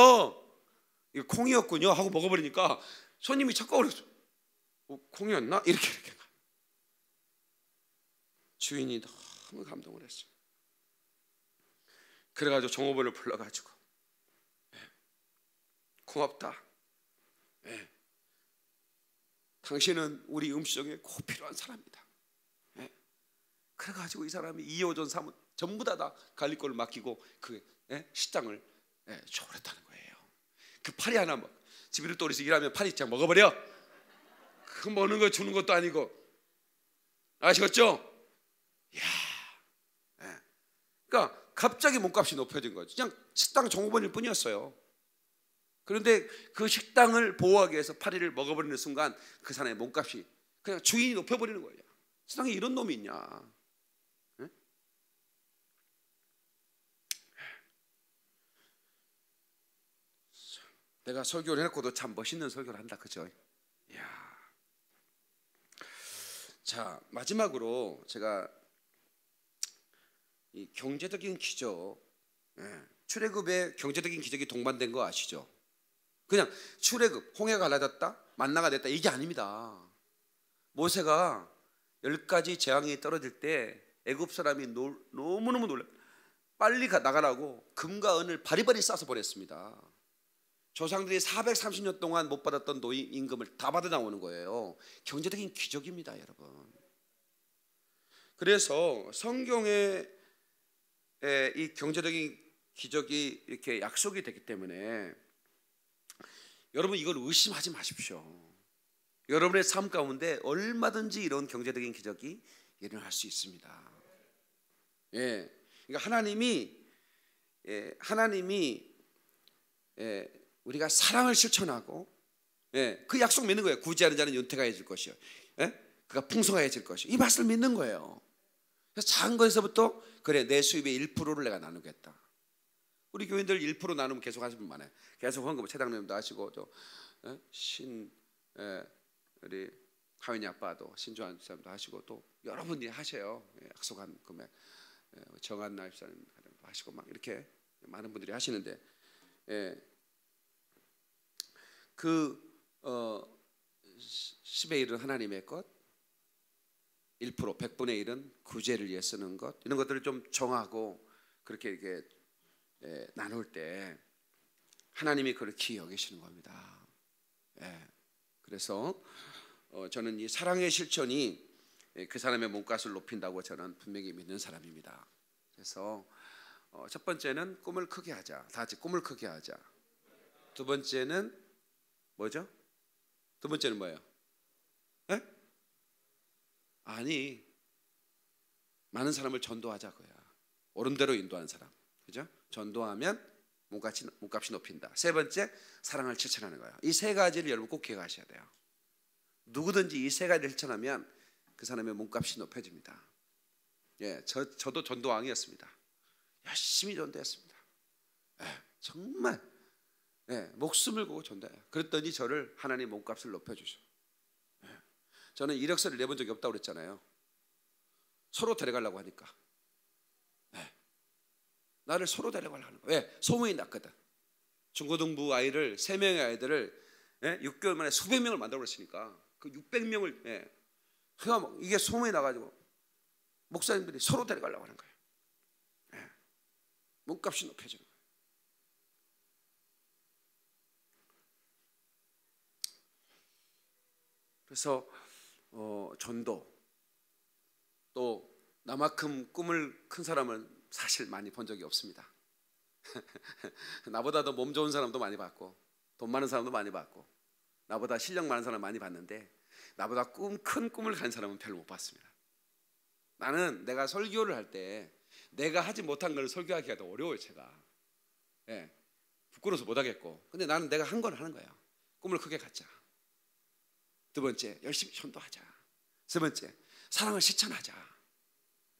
이거 콩이었군요 하고 먹어버리니까 손님이 착각을 어, 콩이었나? 이렇게 이렇게 주인이 너무 감동을 했어요. 그래가지고 종업원을 불러가지고 네. 고맙다. 네. 당신은 우리 음식에 꼭 필요한 사람이다. 네. 그래가지고 이 사람이 2호전 3호 전부 다, 다 갈리꼴을 맡기고 그 네? 식당을 네, 줘버렸다는 거예요. 그 파리 하나 뭐 집에를 또리서 일하면 파리 장 먹어버려. 그 먹는 거 주는 것도 아니고 아시겠죠? 야, 네. 그러니까 갑자기 몸값이 높여진 거죠. 그냥 식당 종업원일 뿐이었어요. 그런데 그 식당을 보호하기 위해서 파리를 먹어버리는 순간 그 사람의 몸값이 그냥 주인이 높여버리는 거예요. 세상에 이런 놈이 있냐? 네? 내가 설교를 해놓고도 참 멋있는 설교를 한다, 그죠? 야. 자 마지막으로 제가 이 경제적인 기적, 예, 출애굽의 경제적인 기적이 동반된 거 아시죠? 그냥 출애굽, 홍해가 갈라졌다, 만나가 됐다 이게 아닙니다. 모세가 열 가지 재앙이 떨어질 때 애굽 사람이 너무 너무 놀라. 빨리 나가라고 금과 은을 바리바리 싸서 보냈습니다. 조상들이 430년 동안 못 받았던 노임 임금을 다 받아 나오는 거예요. 경제적인 기적입니다, 여러분. 그래서 성경에 이 경제적인 기적이 이렇게 약속이 되기 때문에 여러분 이걸 의심하지 마십시오. 여러분의 삶 가운데 얼마든지 이런 경제적인 기적이 일어날 수 있습니다. 예, 그러니까 하나님이 예, 하나님이 예, 우리가 사랑을 실천하고 예, 그 약속 믿는 거예요. 구제하는 자는 윤택하여질 것이요. 예? 그가 풍성하여질 것이요. 이 말씀을 믿는 거예요. 그래서 작은 거에서부터 그래 내 수입의 1%를 내가 나누겠다. 우리 교인들 1% 나누면 계속 하시면 많아요. 계속 헌금 최당님도 하시고 또신 예, 우리 하윤이 아빠도 신조한 사람도 하시고 또 여러분이 하셔요. 예, 약속한 금액 예, 정한 나입사님 하시고 막 이렇게 많은 분들이 하시는데 예, 그 어, 10의 1은 하나님의 것 1% 100분의 1은 구제를 위해 쓰는 것 이런 것들을 좀 정하고 그렇게 이렇게 예, 나눌 때 하나님이 그걸 기여계시는 겁니다. 예, 그래서 어, 저는 이 사랑의 실천이 예, 그 사람의 몸값을 높인다고 저는 분명히 믿는 사람입니다. 그래서 어, 첫 번째는 꿈을 크게 하자. 다 같이 꿈을 크게 하자. 두 번째는 뭐죠? 두 번째는 뭐예요? 에? 아니 많은 사람을 전도하자고요. 옳은대로 인도한 사람, 그죠? 전도하면 몸값이, 몸값이 높인다. 세 번째 사랑을 실천하는 거예요. 이 세 가지를 여러분 꼭 기억하셔야 돼요. 누구든지 이 세 가지를 실천하면 그 사람의 몸값이 높여집니다. 예, 저 저도 전도왕이었습니다. 열심히 전도했습니다. 예, 정말 예, 목숨을 걸고 전도해요. 그랬더니 저를 하나님 몸값을 높여주셔. 저는 이력서를 내본 적이 없다고 그랬잖아요. 서로 데려가려고 하니까. 네. 나를 서로 데려가려고 하는 거예요. 왜? 소문이 났거든. 중고등부 아이를 세 명의 아이들을 예? 6개월 만에 수백 명을 만들어 버렸으니까 그 600명을 예. 그러니까 이게 소문이 나가지고 목사님들이 서로 데려가려고 하는 거예요. 예. 몸값이 높여지는 거예요. 그래서 어, 전도 또 나만큼 꿈을 큰 사람은 사실 많이 본 적이 없습니다. 나보다 더 몸 좋은 사람도 많이 봤고 돈 많은 사람도 많이 봤고 나보다 실력 많은 사람 많이 봤는데 나보다 꿈 큰 꿈을 가진 사람은 별로 못 봤습니다. 나는 내가 설교를 할 때 내가 하지 못한 걸 설교하기가 더 어려워요, 제가. 예. 부끄러워서 못 하겠고. 근데 나는 내가 한 건 하는 거야. 꿈을 크게 갖자. 두 번째, 열심히 전도하자. 세 번째, 사랑을 실천하자.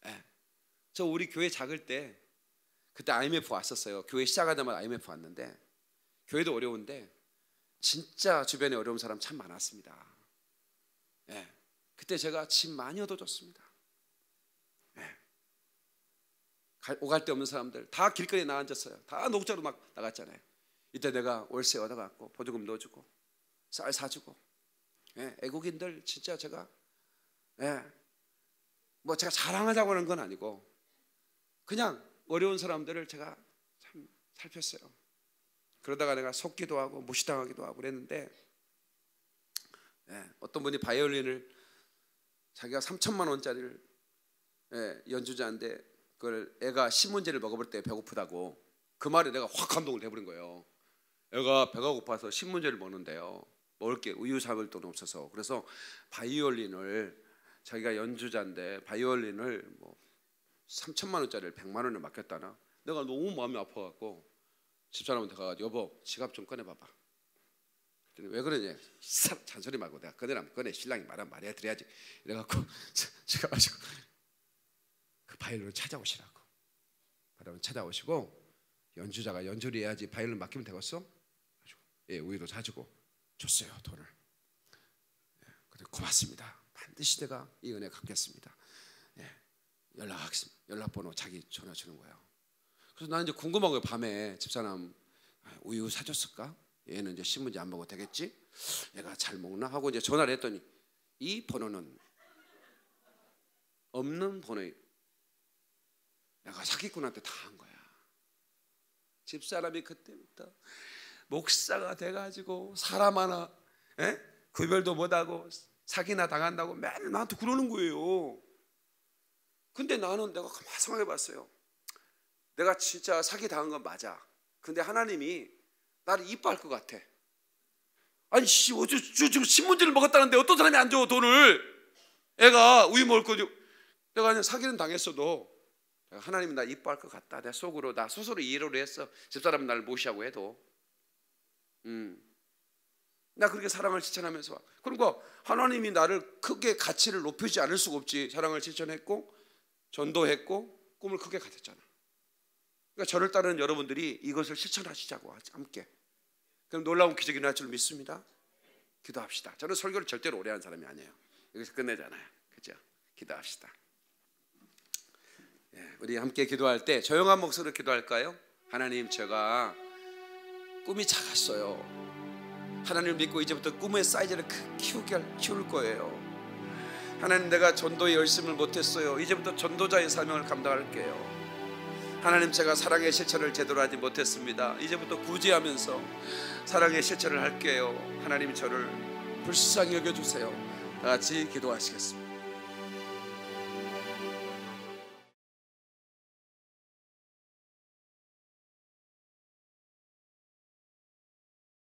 예. 저 우리 교회 작을 때 그때 IMF 왔었어요. 교회 시작하자마자 IMF 왔는데 교회도 어려운데 진짜 주변에 어려운 사람 참 많았습니다. 예. 그때 제가 집 많이 얻어줬습니다. 예. 오갈 데 없는 사람들 다 길거리에 나앉았어요. 다 녹자로 막 나갔잖아요. 이때 내가 월세 얻어갖고 보조금 넣어주고 쌀 사주고 예. 애국인들 진짜 제가 예. 뭐 제가 자랑하자고 하는 건 아니고 그냥 어려운 사람들을 제가 참 살폈어요. 그러다가 내가 속기도 하고 무시당하기도 하고 그랬는데 예, 어떤 분이 바이올린을 자기가 3천만 원짜리를 예, 연주자인데 그걸 애가 신문제를 먹어볼 때 배고프다고 그 말에 내가 확 감동을 해버린 거예요. 애가 배가 고파서 신문제를 먹는데요. 먹을 게 우유 사을 돈 없어서. 그래서 바이올린을 자기가 연주자인데 바이올린을 뭐 3천만 원짜리를 100만 원에 맡겼다나? 내가 너무 마음이 아파갖고 집사람한테 가서 여보 지갑 좀 꺼내봐봐. 왜 그러냐 잔소리 말고 내가 꺼내라면 꺼내. 신랑이 말하면 말해야. 드려야지. 이래갖고 제가 가지고 그 바이올린을 찾아오시라고. 바이올린 찾아오시고 연주자가 연주를 해야지 바이올린 맡기면 되겠어? 예, 우유도 사주고 줬어요 돈을. 예, 그래 고맙습니다. 반드시 내가 이 은혜 갚겠습니다. 예, 연락하겠습니다. 연락번호 자기 전화 주는 거예요. 그래서 나는 이제 궁금한 거예요 밤에 집사람 아, 우유 사줬을까? 얘는 이제 신문지 안 먹어도 되겠지? 얘가 잘 먹나? 하고 이제 전화를 했더니 이 번호는 없는 번호에 내가 사기꾼한테 다 한 거야. 집사람이 그때부터 목사가 돼가지고 사람 하나 에? 구별도 못하고 사기나 당한다고 맨날 나한테 그러는 거예요. 근데 나는 내가 가만 생각해 봤어요. 내가 진짜 사기 당한 건 맞아. 근데 하나님이 나를 이뻐할 것 같아. 아니 씨, 어저 지금 신문지를 먹었다는데 어떤 사람이 안 줘 돈을? 애가 우유 먹을 거죠. 내가 그냥 사기는 당했어도 하나님이 나 이뻐할 것 같다. 내 속으로 나 스스로 이해를 했어. 집사람은 나를 무시하고 해도. 음. 나 그렇게 사랑을 실천하면서 그리고 하나님이 나를 크게 가치를 높이지 않을 수가 없지. 사랑을 실천했고 전도했고 꿈을 크게 가졌잖아. 그러니까 저를 따르는 여러분들이 이것을 실천하시자고 함께. 그럼 놀라운 기적이 날 줄 믿습니다. 기도합시다. 저는 설교를 절대로 오래 하는 사람이 아니에요. 여기서 끝내잖아요. 그죠? 기도합시다. 예, 우리 함께 기도할 때 조용한 목소리로 기도할까요? 하나님 제가 꿈이 작았어요. 하나님을 믿고 이제부터 꿈의 사이즈를 키우게 키울 거예요. 하나님 내가 전도에 열심을 못했어요. 이제부터 전도자의 사명을 감당할게요. 하나님 제가 사랑의 실천을 제대로 하지 못했습니다. 이제부터 구제하면서 사랑의 실천을 할게요. 하나님 저를 불쌍히 여겨 주세요. 다 같이 기도하시겠습니다.